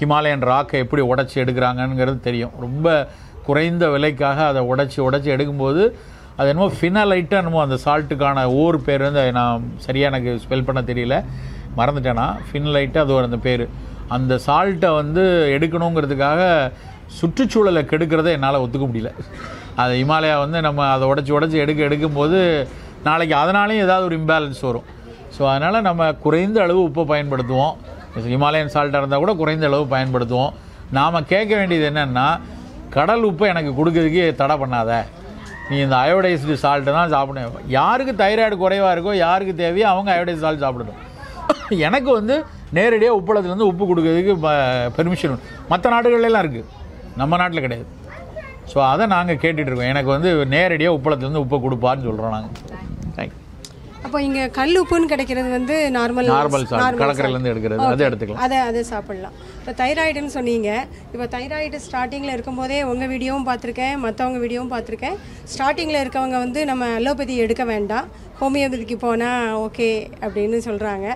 ஹிமாலயன் ராக்கை எப்படி உடைச்சி எடுக்கிறாங்கங்கிறது தெரியும். ரொம்ப குறைந்த விலைக்காக அதை உடைச்சி உடைச்சி எடுக்கும்போது அது என்னமோ ஃபினலைட்டாக என்னமோ அந்த சால்ட்டுக்கான ஊர் பேர் வந்து நான் சரியாக எனக்கு ஸ்பெல் பண்ண தெரியல. மறந்துட்டேன்னா ஃபின்லைட்டு அது ஒரு அந்த பேர். அந்த சால்ட்டை வந்து எடுக்கணுங்கிறதுக்காக சுற்றுச்சூழலை கெடுக்கிறத என்னால் ஒத்துக்க முடியல. அது இமாலயா வந்து நம்ம அதை உடச்சி உடச்சி எடுக்க எடுக்கும்போது நாளைக்கு அதனாலேயும் ஏதாவது ஒரு இம்பேலன்ஸ் வரும். ஸோ அதனால் நம்ம குறைந்த அளவு உப்பை பயன்படுத்துவோம். ஹிமாலயன் சால்ட்டாக இருந்தால் கூட குறைந்த அளவு பயன்படுத்துவோம். நாம் கேட்க வேண்டியது என்னென்னா கடல் உப்பை எனக்கு கொடுக்கறதுக்கு தடை பண்ணாத. நீ இந்த அயோடைஸ்டு சால்ட்டு தான் சாப்பிடணும். யாருக்கு தைராய்டு குறைவாக இருக்கோ யாருக்கு தேவையோ அவங்க அயோடைஸ் சால்ட் சாப்பிடணும். எனக்கு வந்து நேரடியாக உப்பளத்துலேருந்து உப்பு கொடுக்கறதுக்கு பெர்மிஷன் மற்ற நாடுகள்லாம் இருக்குது நம்ம நாட்டில் கிடையாது. ஸோ அதை நாங்கள் கேட்டுட்ருக்கோம் எனக்கு வந்து நேரடியாக உப்பளத்துலேருந்து உப்பை கொடுப்பான்னு சொல்கிறோம் நாங்கள் அப்போ இங்க கல் உப்புன்னு கிடைக்கிறது வந்து நார்மல் salt, கடற்கரையிலேருந்து எடுக்கிறது, அதை எடுத்துக்கலாம். அதை அதை சாப்பிடலாம். இப்போ தைராய்டுன்னு சொன்னீங்க. இப்போ தைராய்டு ஸ்டார்டிங்கில் இருக்கும்போதே உங்கள் வீடியோவும் பார்த்துருக்கேன் மற்றவங்க வீடியோவும் பார்த்துருக்கேன். ஸ்டார்டிங்கில் இருக்கவங்க வந்து நம்ம அலோபதி எடுக்க வேண்டாம். ஹோமியோபதிக்கு போனால் ஓகே அப்படின்னு சொல்கிறாங்க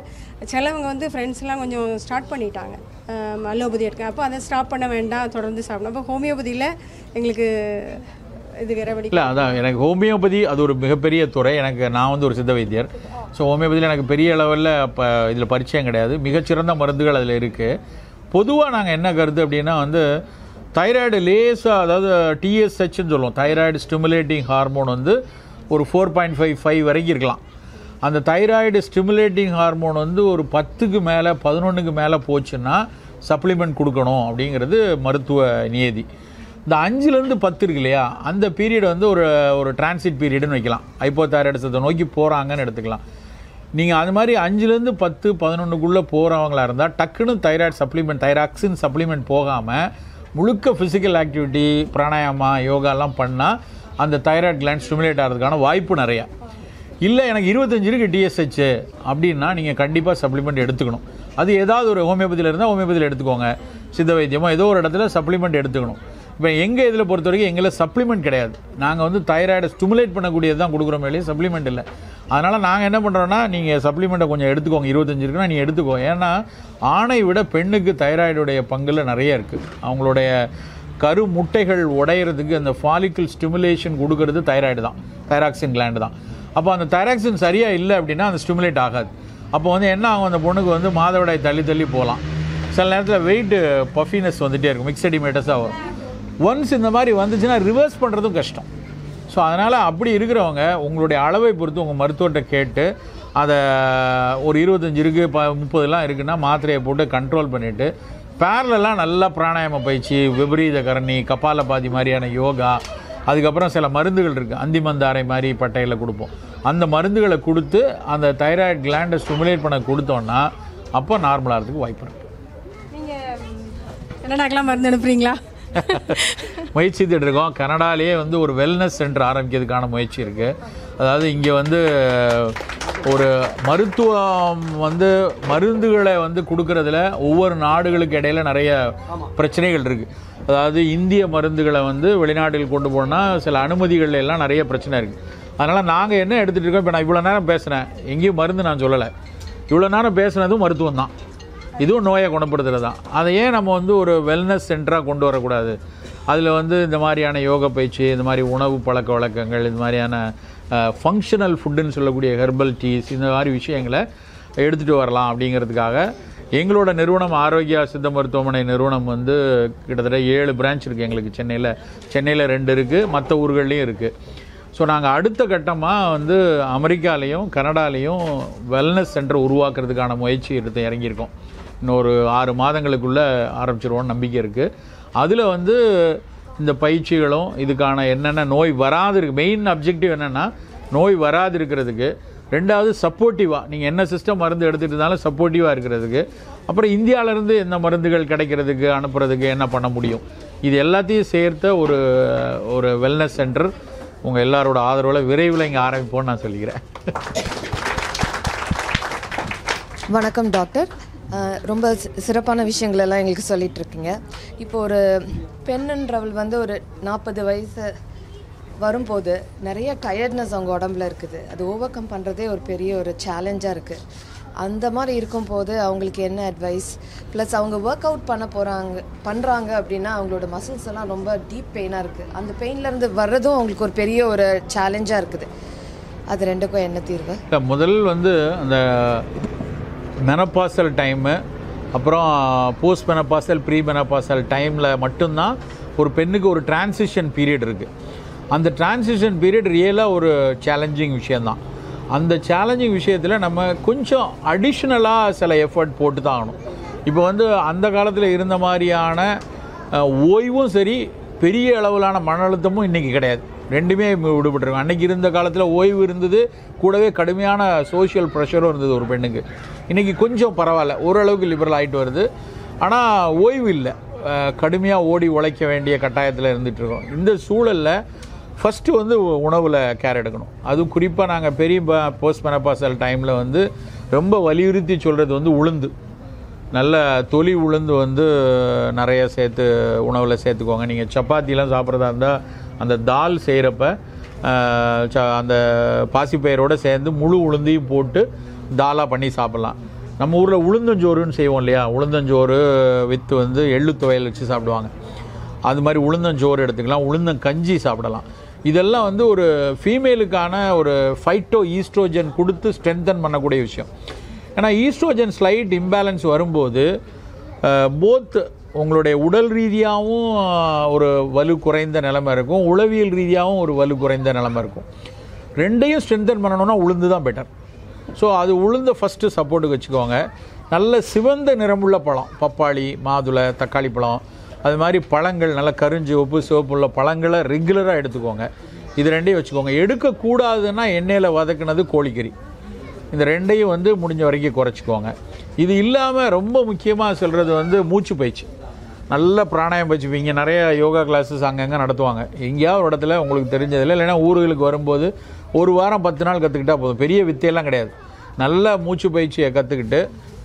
சிலவங்க வந்து ஃப்ரெண்ட்ஸ்லாம் கொஞ்சம் ஸ்டார்ட் பண்ணிட்டாங்க. அலோபதி எடுக்க. அப்போ அதை ஸ்டாப் பண்ண வேண்டாம் தொடர்ந்து சாப்பிடணும். அப்போ ஹோமியோபதியில் எங்களுக்கு இது விரவடி இல்லை அதான். எனக்கு ஹோமியோபதி அது ஒரு மிகப்பெரிய துறை. எனக்கு நான் வந்து ஒரு சித்த வைத்தியர். ஸோ ஹோமியோபதியில் எனக்கு பெரிய லெவலில் இப்போ இதில் பரிச்சயம் கிடையாது. மிகச்சிறந்த மருந்துகள் அதில் இருக்குது பொதுவாக நாங்கள் என்ன கருது அப்படின்னா வந்து தைராய்டு லேசாக அதாவது டிஎஸ்ஹெச்னு சொல்லுவோம். தைராய்டு ஸ்டிமுலேட்டிங் ஹார்மோன் வந்து ஒரு ஃபோர் பாயிண்ட் ஃபைவ் ஃபைவ் வரைக்கும் இருக்கலாம். அந்த தைராய்டு ஸ்டிமுலேட்டிங் ஹார்மோன் வந்து ஒரு பத்துக்கு மேலே பதினொன்றுக்கு மேலே போச்சுன்னா சப்ளிமெண்ட் கொடுக்கணும் அப்படிங்கிறது மருத்துவ நியதி. இந்த அஞ்சுலேருந்து பத்து இருக்கு இல்லையா? அந்த பீரியட் வந்து ஒரு ஒரு டிரான்சிட் பீரியட்னு வைக்கலாம். ஹைப்போதைராய்டிசத்தை நோக்கி போகிறாங்கன்னு எடுத்துக்கலாம். நீங்கள் அது மாதிரி அஞ்சுலேருந்து பத்து பதினொன்றுக்குள்ளே போகிறவங்களா இருந்தால் டக்குன்னு தைராய்டு சப்ளிமெண்ட் தைராக்சின் சப்ளிமெண்ட் போகாமல் முழுக்க ஃபிசிக்கல் ஆக்டிவிட்டி பிராணாயாமா யோகாலாம் பண்ணால் அந்த தைராய்டு கிளாண்ட் ஸ்டிமுலேட் ஆகிறதுக்கான வாய்ப்பு நிறையா. இல்லை எனக்கு இருபத்தஞ்சு இருக்குது டிஎஸ்ஹெச் அப்படின்னா நீங்கள் கண்டிப்பாக சப்ளிமெண்ட் எடுத்துக்கணும். அது ஏதாவது ஒரு ஹோமியோபதியில் இருந்தால் ஹோமியோபதியில் எடுத்துக்கோங்க. சித்த வைத்தியமோ ஏதோ ஒரு இடத்துல சப்ளிமெண்ட் எடுத்துக்கணும். இப்போ எங்கள் இதில் பொறுத்த வரைக்கும் எங்களை சப்ளிமெண்ட் கிடையாது. நாங்கள் வந்து தைராய்டை ஸ்டிமுலேட் பண்ணக்கூடியது தான் கொடுக்குறோம் வெளியே சப்ளிமெண்ட் இல்லை. அதனால் நாங்கள் என்ன பண்ணுறோன்னா நீங்கள் சப்ளிமெண்ட்டை கொஞ்சம் எடுத்துக்கோங்க. இருபத்தஞ்சு இருக்குன்னா நீ எடுத்துக்கோ. ஏன்னா ஆணை விட பெண்ணுக்கு தைராய்டுடைய பங்குல நிறைய இருக்குது அவங்களுடைய கரு முட்டைகள் உடையிறதுக்கு அந்த ஃபாலிக்கல் ஸ்டிமுலேஷன் கொடுக்கறது தைராய்டு தான். தைராக்சின் கிளாண்டு தான். அப்போ அந்த தைராக்சின் சரியாக இல்லை அப்படின்னா அந்த ஸ்டிமுலேட் ஆகாது. அப்போ வந்து என்ன ஆகும்? அந்த பொண்ணுக்கு வந்து மாதவிடாய் தள்ளி தள்ளி போகலாம் சில நேரத்தில் வெயிட் பஃபினஸ் வந்துட்டே இருக்கும். மிக்சடிமேட்டஸாக வரும். ஒன்ஸ் இந்த மாதிரி வந்துச்சுன்னா ரிவர்ஸ் பண்ணுறதும் கஷ்டம். ஸோ அதனால் அப்படி இருக்கிறவங்க உங்களுடைய அளவை பொறுத்து உங்கள் மருத்துவர்கிட்ட கேட்டு அதை ஒரு இருபத்தஞ்சு இருக்குது ப முப்பதுலாம் இருக்குன்னா மாத்திரையை போட்டு கண்ட்ரோல் பண்ணிவிட்டு பேரலெல்லாம் நல்லா பிராணாயாம பயிற்சி விபரீத கரணி கபாலபாதி மாதிரியான யோகா அதுக்கப்புறம் சில மருந்துகள் இருக்குது அந்திமந்தாரை மாதிரி பட்டையில் கொடுப்போம். அந்த மருந்துகளை கொடுத்து அந்த தைராய்டு கிளாண்டை ஸ்டிமுலேட் பண்ண கொடுத்தோன்னா அப்போ நார்மலாகிறதுக்கு வாய்ப்பு இருக்குது நீங்கள் என்னடாக்கெலாம் மருந்து அனுப்புறீங்களா? முயற்சித்துட்டு இருக்கோம். கனடாலேயே வந்து ஒரு வெல்னஸ் சென்டர் ஆரம்பிக்கிறதுக்கான முயற்சி இருக்குது அதாவது இங்கே வந்து ஒரு மருத்துவம் வந்து மருந்துகளை வந்து கொடுக்கறதுல ஒவ்வொரு நாடுகளுக்கு இடையில நிறைய பிரச்சனைகள் இருக்குது அதாவது இந்திய மருந்துகளை வந்து வெளிநாடுகள் கொண்டு போனால் சில அனுமதிகள்ல எல்லாம் நிறைய பிரச்சனை இருக்குது அதனால் நாங்கள் என்ன எடுத்துகிட்டு இருக்கோம்? இப்போ நான் இவ்வளோ நேரம் பேசுனேன். எங்கேயும் மருந்து நான் சொல்லலை. இவ்வளோ நேரம் பேசுனதும் மருத்துவம் தான் இதுவும் நோயை குணப்படுத்துகிறது தான் அதை ஏன் நம்ம வந்து ஒரு வெல்னஸ் சென்டராக கொண்டு வரக்கூடாது? அதில் வந்து இந்த மாதிரியான யோக பயிற்சி இந்த மாதிரி உணவு பழக்க வழக்கங்கள் இந்த மாதிரியான ஃபங்க்ஷனல் ஃபுட்டுன்னு சொல்லக்கூடிய ஹெர்பல் டீஸ் இந்த மாதிரி விஷயங்களை எடுத்துகிட்டு வரலாம் அப்படிங்கிறதுக்காக எங்களோட நிறுவனம் ஆரோக்கியா சித்த மருத்துவமனை நிறுவனம் வந்து கிட்டத்தட்ட ஏழு பிரான்ச் இருக்குது எங்களுக்கு. சென்னையில் சென்னையில் ரெண்டு இருக்குது மற்ற ஊர்கள்லேயும் இருக்குது ஸோ நாங்கள் அடுத்த கட்டமாக வந்து அமெரிக்காலேயும் கனடாலேயும் வெல்னஸ் சென்டர் உருவாக்குறதுக்கான முயற்சி எடுத்து இறங்கியிருக்கோம். இன்னொரு ஆறு மாதங்களுக்குள்ளே ஆரம்பிச்சிருவோம்னு நம்பிக்கை இருக்குது அதில் வந்து இந்த பயிற்சிகளும் இதுக்கான என்னென்ன நோய் வராது இருக்கு மெயின் அப்ஜெக்டிவ் என்னென்னா நோய் வராது இருக்கிறதுக்கு ரெண்டாவது சப்போர்ட்டிவாக நீங்கள் என்ன சிஸ்டம் மருந்து எடுத்துகிட்டு இருந்தாலும் சப்போர்ட்டிவாக இருக்கிறதுக்கு அப்புறம் இந்தியாவிலேருந்து என்ன மருந்துகள் கிடைக்கிறதுக்கு அனுப்புறதுக்கு என்ன பண்ண முடியும்? இது எல்லாத்தையும் சேர்த்த ஒரு ஒரு வெல்னஸ் சென்டர் உங்கள் எல்லாரோட ஆதரவில் விரைவில் இங்கே ஆரம்பிப்போம்னு நான் சொல்லிக்கிறேன். வணக்கம் டாக்டர். ரொம்ப சிறப்பான விஷயங்களெல்லாம் எங்களுக்கு சொல்லிட்டு இருக்கீங்க இப்போ ஒரு பெண்ணுன்றவள் வந்து ஒரு நாற்பது வயசு வரும்போது நிறைய டயர்ட்னஸ் அவங்க உடம்புல இருக்குது. அது ஓவர் கம் பண்ணுறதே ஒரு பெரிய ஒரு சேலஞ்சாக இருக்குது அந்த மாதிரி இருக்கும்போது அவங்களுக்கு என்ன அட்வைஸ் ப்ளஸ் அவங்க ஒர்க் அவுட் பண்ண போகிறாங்க பண்ணுறாங்க அப்படின்னா அவங்களோட மசில்ஸ் எல்லாம் ரொம்ப டீப் பெயினாக இருக்குது அந்த பெயின்லேருந்து வர்றதும் அவங்களுக்கு ஒரு பெரிய ஒரு சேலஞ்சாக இருக்குது. அது ரெண்டுக்கும் என்ன தீர்வு? முதல் வந்து அந்த மெனப்பாசல் டைமு அப்புறம் போஸ்ட் மெனப்பாசல் ப்ரீ மெனப்பாசல் டைமில் மட்டும்தான் ஒரு பெண்ணுக்கு ஒரு டிரான்சிஷன் பீரியட் இருக்குது அந்த டிரான்சிஷன் பீரியட் ரியலாக ஒரு சேலஞ்சிங் விஷயந்தான் அந்த சேலஞ்சிங் விஷயத்தில் நம்ம கொஞ்சம் அடிஷ்னலாக சில எஃபர்ட் போட்டு தான் ஆகணும். இப்போ வந்து அந்த காலத்தில் இருந்த மாதிரியான ஓய்வும் சரி பெரிய அளவிலான மன அழுத்தமும் இன்றைக்கி கிடையாது. ரெண்டுமே விடுபட்டுருக்கோம் அன்றைக்கி இருந்த காலத்தில் ஓய்வு இருந்தது கூடவே கடுமையான சோஷியல் ப்ரெஷரும் இருந்தது ஒரு பெண்ணுக்கு. இன்றைக்கி கொஞ்சம் பரவாயில்ல. ஓரளவுக்கு லிபரல் ஆகிட்டு வருது. ஆனால் ஓய்வு இல்லை. கடுமையாக ஓடி உழைக்க வேண்டிய கட்டாயத்தில் இருந்துகிட்ருக்கோம் இந்த சூழலில் ஃபஸ்ட்டு வந்து உணவில் கேர் எடுக்கணும். அதுவும் குறிப்பாக நாங்கள் பெரிய போஸ்ட் மெனப்பாசல் டைமில் வந்து ரொம்ப வலியுறுத்தி சொல்கிறது வந்து உளுந்து. நல்ல தொலி உளுந்து வந்து நிறைய சேர்த்து உணவில் சேர்த்துக்கோங்க. நீங்கள் சப்பாத்திலாம் சாப்பிட்றதா இருந்தால் அந்த தால் செய்கிறப்ப அந்த பாசிப்பயிரோடு சேர்ந்து முழு உளுந்தையும் போட்டு தாலாக பண்ணி சாப்பிட்லாம். நம்ம ஊரில் உளுந்தஞ்சோறுன்னு செய்வோம் இல்லையா? உளுந்தஞ்சோறு வித்து வந்து எள்ளு துவையல் வச்சு சாப்பிடுவாங்க. அது மாதிரி உளுந்தஞ்சோறு எடுத்துக்கலாம். உளுந்தங்கஞ்சி சாப்பிடலாம். இதெல்லாம் வந்து ஒரு ஃபீமேலுக்கான ஒரு ஃபைட்டோ ஈஸ்ட்ரோஜன் கொடுத்து ஸ்ட்ரென்தன் பண்ணக்கூடிய விஷயம். ஏன்னா ஈஸ்ட்ரோஜன் ஸ்லைட் இம்பேலன்ஸ் வரும்போது போத் உங்களுடைய உடல் ரீதியாகவும் ஒரு வலு குறைந்த நிலைமை இருக்கும். உளவியல் ரீதியாகவும் ஒரு வலு குறைந்த நிலைமை இருக்கும். ரெண்டையும் ஸ்ட்ரென்தன் பண்ணணும்னா உளுந்து தான் பெட்டர் ஸோ அது உளுந்த ஃபஸ்ட்டு சப்போர்ட்டுக்கு வச்சுக்கோங்க. நல்ல சிவந்த நிறமுள்ள பழம். பப்பாளி மாதுளை தக்காளி பழம். அது மாதிரி பழங்கள் நல்ல கருஞ்சி உப்பு சிவப்பு உள்ள பழங்களை ரெகுலராக எடுத்துக்கோங்க. இது ரெண்டையும் வச்சுக்கோங்க. எடுக்கக்கூடாதுன்னா எண்ணெயில் வதக்குனது கோழிக்கறி. இந்த ரெண்டையும் வந்து முடிஞ்ச வரைக்கும் குறைச்சிக்கோங்க. இது இல்லாமல் ரொம்ப முக்கியமாக சொல்கிறது வந்து மூச்சு பயிற்சி. நல்ல பிராணாயம் பயிற்சி. இங்கே நிறைய யோகா கிளாஸஸ் அங்கங்கே நடத்துவாங்க. எங்கேயாவது ஒரு இடத்துல உங்களுக்கு தெரிஞ்சதில்லை இல்லைன்னா ஊர்களுக்கு வரும்போது ஒரு வாரம் பத்து நாள் கற்றுக்கிட்டா போதும். பெரிய வித்தையெல்லாம் கிடையாது. நல்ல மூச்சு பயிற்சியை கற்றுக்கிட்டு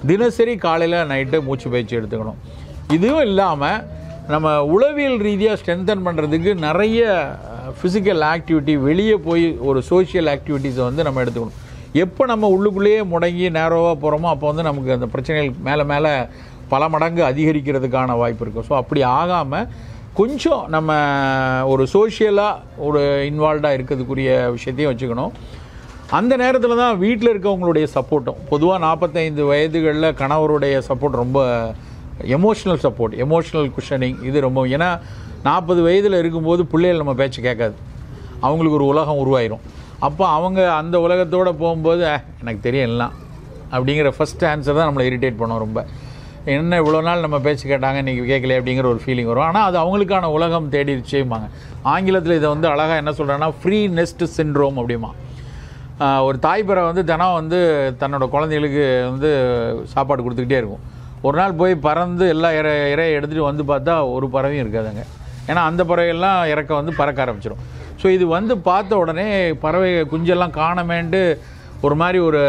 தினசரி காலையில் நைட்டு மூச்சு பயிற்சி எடுத்துக்கணும். இதுவும் இல்லாமல் நம்ம உளவியல் ரீதியாக ஸ்ட்ரென்தன் பண்ணுறதுக்கு நிறைய ஃபிசிக்கல் ஆக்டிவிட்டி வெளியே போய் ஒரு சோஷியல் ஆக்டிவிட்டீஸை வந்து நம்ம எடுத்துக்கணும். எப்போ நம்ம உள்ளுக்குள்ளேயே முடங்கி நேரோவாக போகிறோமோ அப்போ வந்து நமக்கு அந்த பிரச்சனைகள் மேலே மேலே பல மடங்கு அதிகரிக்கிறதுக்கான வாய்ப்பு இருக்கும். ஸோ அப்படி ஆகாமல் கொஞ்சம் நம்ம ஒரு சோஷியலாக ஒரு இன்வால்வ்டாக இருக்கிறதுக்குரிய விஷயத்தையும் வச்சுக்கணும். அந்த நேரத்தில் தான் வீட்டில் இருக்கவங்களுடைய சப்போர்ட்டும். பொதுவாக நாற்பத்தைந்து வயதுகளில் கணவருடைய சப்போர்ட் ரொம்ப எமோஷ்னல் சப்போர்ட் எமோஷ்னல் குஷனிங் இது ரொம்ப. ஏன்னா நாற்பது வயதில் இருக்கும்போது பிள்ளைகள் நம்ம பேச்சு கேட்காது. அவங்களுக்கு ஒரு உலகம் உருவாயிரும். அப்போ அவங்க அந்த உலகத்தோடு போகும்போது எனக்கு தெரியும் எல்லாம். அப்படிங்கிற ஃபஸ்ட் ஆன்சர் தான் நம்மளை இரிட்டேட் பண்ணோம் ரொம்ப. என்ன இவ்வளோ நாள் நம்ம பேச்சு கேட்டாங்க இன்றைக்கி கேட்கல அப்படிங்கிற ஒரு ஃபீலிங் வரும். ஆனால் அது அவங்களுக்கான உலகம் தேடி தேடிடுச்சேம்பாங்க ஆங்கிலத்தில் இதை வந்து அழகாக என்ன சொல்கிறேன்னா ஃப்ரீ நெஸ்ட் சின்ரோம் அப்படிமா ஒரு தாய்ப்பறை வந்து தினம் வந்து தன்னோட குழந்தைகளுக்கு வந்து சாப்பாடு கொடுத்துக்கிட்டே இருக்கும். ஒரு நாள் போய் பறந்து எல்லா இற இறையை எடுத்துகிட்டு வந்து பார்த்தா ஒரு பறவையும் இருக்காதுங்க ஏன்னா அந்த பறவையெல்லாம் இறக்க வந்து பறக்க ஆரம்பிச்சிடும் ஸோ இது வந்து பார்த்த உடனே பறவை குஞ்செல்லாம் காணமேன்ட்டு ஒரு மாதிரி ஒரு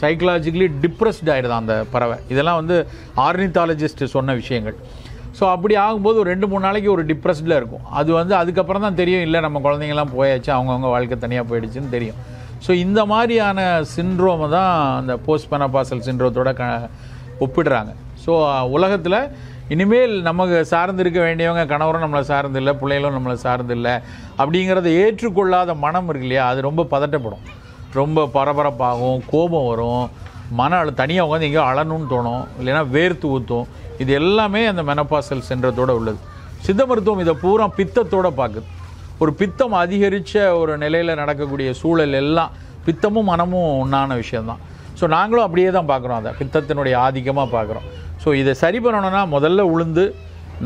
சைக்கலாஜிக்கலி டிப்ரெஸ்ட் ஆகிடுது அந்த பறவை. இதெல்லாம் வந்து ஆர்னித்தாலஜிஸ்ட் சொன்ன விஷயங்கள். ஸோ அப்படி ஆகும்போது ஒரு ரெண்டு மூணு நாளைக்கு ஒரு டிப்ரெஸ்டில் இருக்கும். அது வந்து அதுக்கப்புறம் தான் தெரியும் இல்லை நம்ம குழந்தைங்கலாம் போயாச்சு அவங்கவுங்க வாழ்க்கை தனியாக போயிடுச்சுன்னு தெரியும். ஸோ இந்த மாதிரியான சின்ட்ரோமை தான் அந்த போஸ்ட் பெனபாசல் சின்ட்ரோத்தோட க ஒப்பிடுறாங்க. ஸோ உலகத்தில் இனிமேல் நமக்கு சார்ந்து இருக்க வேண்டியவங்க கணவரும் நம்மளை சார்ந்து இல்லை பிள்ளைகளும் நம்மளை சார்ந்து இல்லை அப்படிங்கிறத ஏற்றுக்கொள்ளாத மனம் இருக்கு இல்லையா? அது ரொம்ப பதட்டப்படும். ரொம்ப பரபரப்பாகும் கோபம் வரும். மன அழு தனியாக உட்காந்து எங்கேயோ அழணும்னு தோணும். இல்லைன்னா வேர்த்து ஊற்றும் இது எல்லாமே அந்த மெனப்பாசல் சென்றதோடு உள்ளது. சித்த மருத்துவம் இதை பூரா பித்தத்தோடு பார்க்குது. ஒரு பித்தம் அதிகரித்த ஒரு நிலையில் நடக்கக்கூடிய சூழல் எல்லாம் பித்தமும் மனமும் ஒன்றான விஷயம்தான். ஸோ நாங்களும் அப்படியே தான் பார்க்குறோம் அதை. பித்தத்தினுடைய ஆதிக்கமாக பார்க்குறோம். ஸோ இதை சரி பண்ணணும்னா முதல்ல உளுந்து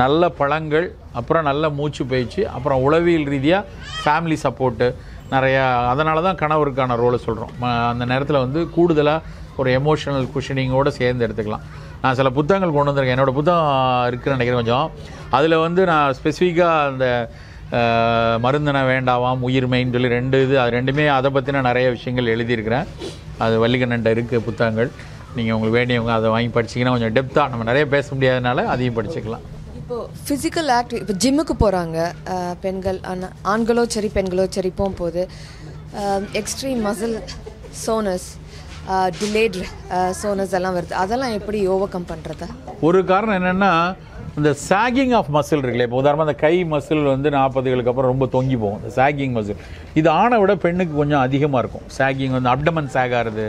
நல்ல பழங்கள் அப்புறம் நல்ல மூச்சு பயிற்சி அப்புறம் உளவியல் ரீதியாக ஃபேமிலி சப்போர்ட்டு நிறையா அதனால தான் கணவருக்கான ரோலை சொல்கிறோம் அந்த நேரத்தில் வந்து கூடுதலாக ஒரு எமோஷனல் குஷனிங்கோடு சேர்ந்து எடுத்துக்கலாம். நான் சில புத்தகங்கள் கொண்டு வந்திருக்கேன். என்னோடய புத்தகம் இருக்குன்னு நினைக்கிறேன் கொஞ்சம். அதில் வந்து நான் ஸ்பெசிஃபிக்காக அந்த மருந்தின வேண்டாவாம் உயிர்மைன்னு சொல்லி ரெண்டு இது அது ரெண்டுமே அதை பற்றின நிறைய விஷயங்கள் எழுதியிருக்கிறேன். அது வள்ளிக்கண்ணன்ட்ட இருக்குது புத்தகங்கள். நீங்கள் உங்களுக்கு வேண்டியவங்க அதை வாங்கி படிச்சீங்கன்னா கொஞ்சம் டெப்த்தாக நம்ம நிறைய பேச முடியாதனால அதையும் படிச்சுக்கலாம். இப்போ ஃபிசிக்கல் ஆக்டிவ் இப்போ ஜிம்முக்கு போகிறாங்க பெண்கள் ஆனா- ஆண்களோ சரி பெண்களோ சரி போகும்போது extreme muscle zones dilate zones எல்லாம் வருது. அதெல்லாம் எப்படி ஓவர் கம் பண்ணுறது ஒரு காரணம் என்னென்னா இந்த சாகிங் ஆஃப் மசில் இருக்குல்ல இப்போ உதாரணமாக அந்த கை மசில் வந்து நாற்பதுகளுக்கு அப்புறம் ரொம்ப தொங்கி போகும். இந்த சாகிங் மசில் இது ஆணை விட பெண்ணுக்கு கொஞ்சம் அதிகமாக இருக்கும். சாகிங் வந்து அப்டமன் சாக் ஆகுது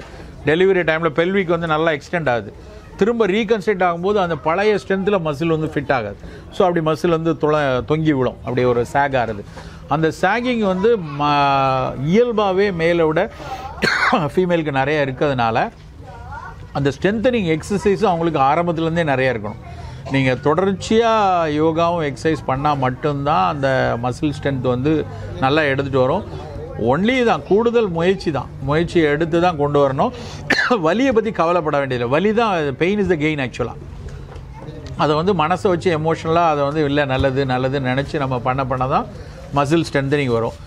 டெலிவரி டைமில் பெல்விக்கு வந்து நல்லா எக்ஸ்டெண்ட் ஆகுது. திரும்ப ரீகன்ஸ்ட்ரக்ட் ஆகும்போது அந்த பழைய ஸ்ட்ரென்த்தில் மசில் வந்து ஃபிட் ஆகாது. ஸோ அப்படி மசில் வந்து துள தொங்கி விடும் அப்படி ஒரு சாக் ஆகுது அந்த சாகிங் வந்து ம இயல்பாகவே மேலே விட ஃபீமேலுக்கு நிறைய இருக்கிறதுனால அந்த ஸ்ட்ரென்தனிங் எக்ஸசைஸும் அவங்களுக்கு ஆரம்பத்துலேருந்தே நிறைய இருக்கணும். நீங்கள் தொடர்ச்சியாக யோகாவும் எக்ஸசைஸ் பண்ணால் மட்டும்தான் அந்த மசில் ஸ்ட்ரென்த் வந்து நல்லா எடுத்துகிட்டு வரும். ஒன்லி தான் கூடுதல் முயற்சி தான். முயற்சி எடுத்து தான் கொண்டு வரணும். வலியை பற்றி கவலைப்பட வேண்டியதில்லை. வலி தான் பெயின் இஸ் த கெயின் ஆக்சுவலாக அதை வந்து மனசை வச்சு எமோஷனலாக அதை வந்து இல்லை நல்லது நல்லதுன்னு நினச்சி நம்ம பண்ண பண்ண தான் மசில் ஸ்ட்ரென்தனிங் வரும்.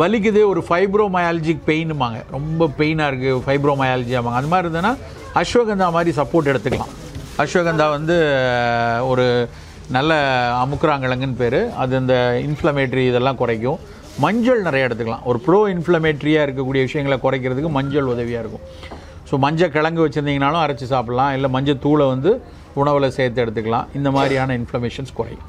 வலிக்குது ஒரு ஃபைப்ரோமயாலஜிக் பெயினுமாங்க ரொம்ப பெயினாக இருக்குது ஃபைப்ரோமயாலஜி ஆமாங்க அது மாதிரி இருந்ததுன்னா அஸ்வகந்தா மாதிரி சப்போர்ட் எடுத்துக்கலாம். அஸ்வகந்தா வந்து ஒரு நல்ல அமுக்குறாங்கிழங்குன்னு பேர். அது இந்த இன்ஃப்ளமேட்ரி இதெல்லாம் குறைக்கும். மஞ்சள் நிறைய எடுத்துக்கலாம். ஒரு ப்ரோ இன்ஃப்ளமேட்ரியாக இருக்கக்கூடிய விஷயங்களை குறைக்கிறதுக்கு மஞ்சள் உதவியாக இருக்கும். ஸோ மஞ்சள் கிழங்கு வச்சுருந்தீங்கனாலும் அரைச்சி சாப்பிட்லாம். இல்லை மஞ்சள் தூளை வந்து உணவில் சேர்த்து எடுத்துக்கலாம். இந்த மாதிரியான இன்ஃப்ளமேஷன்ஸ் குறையும்.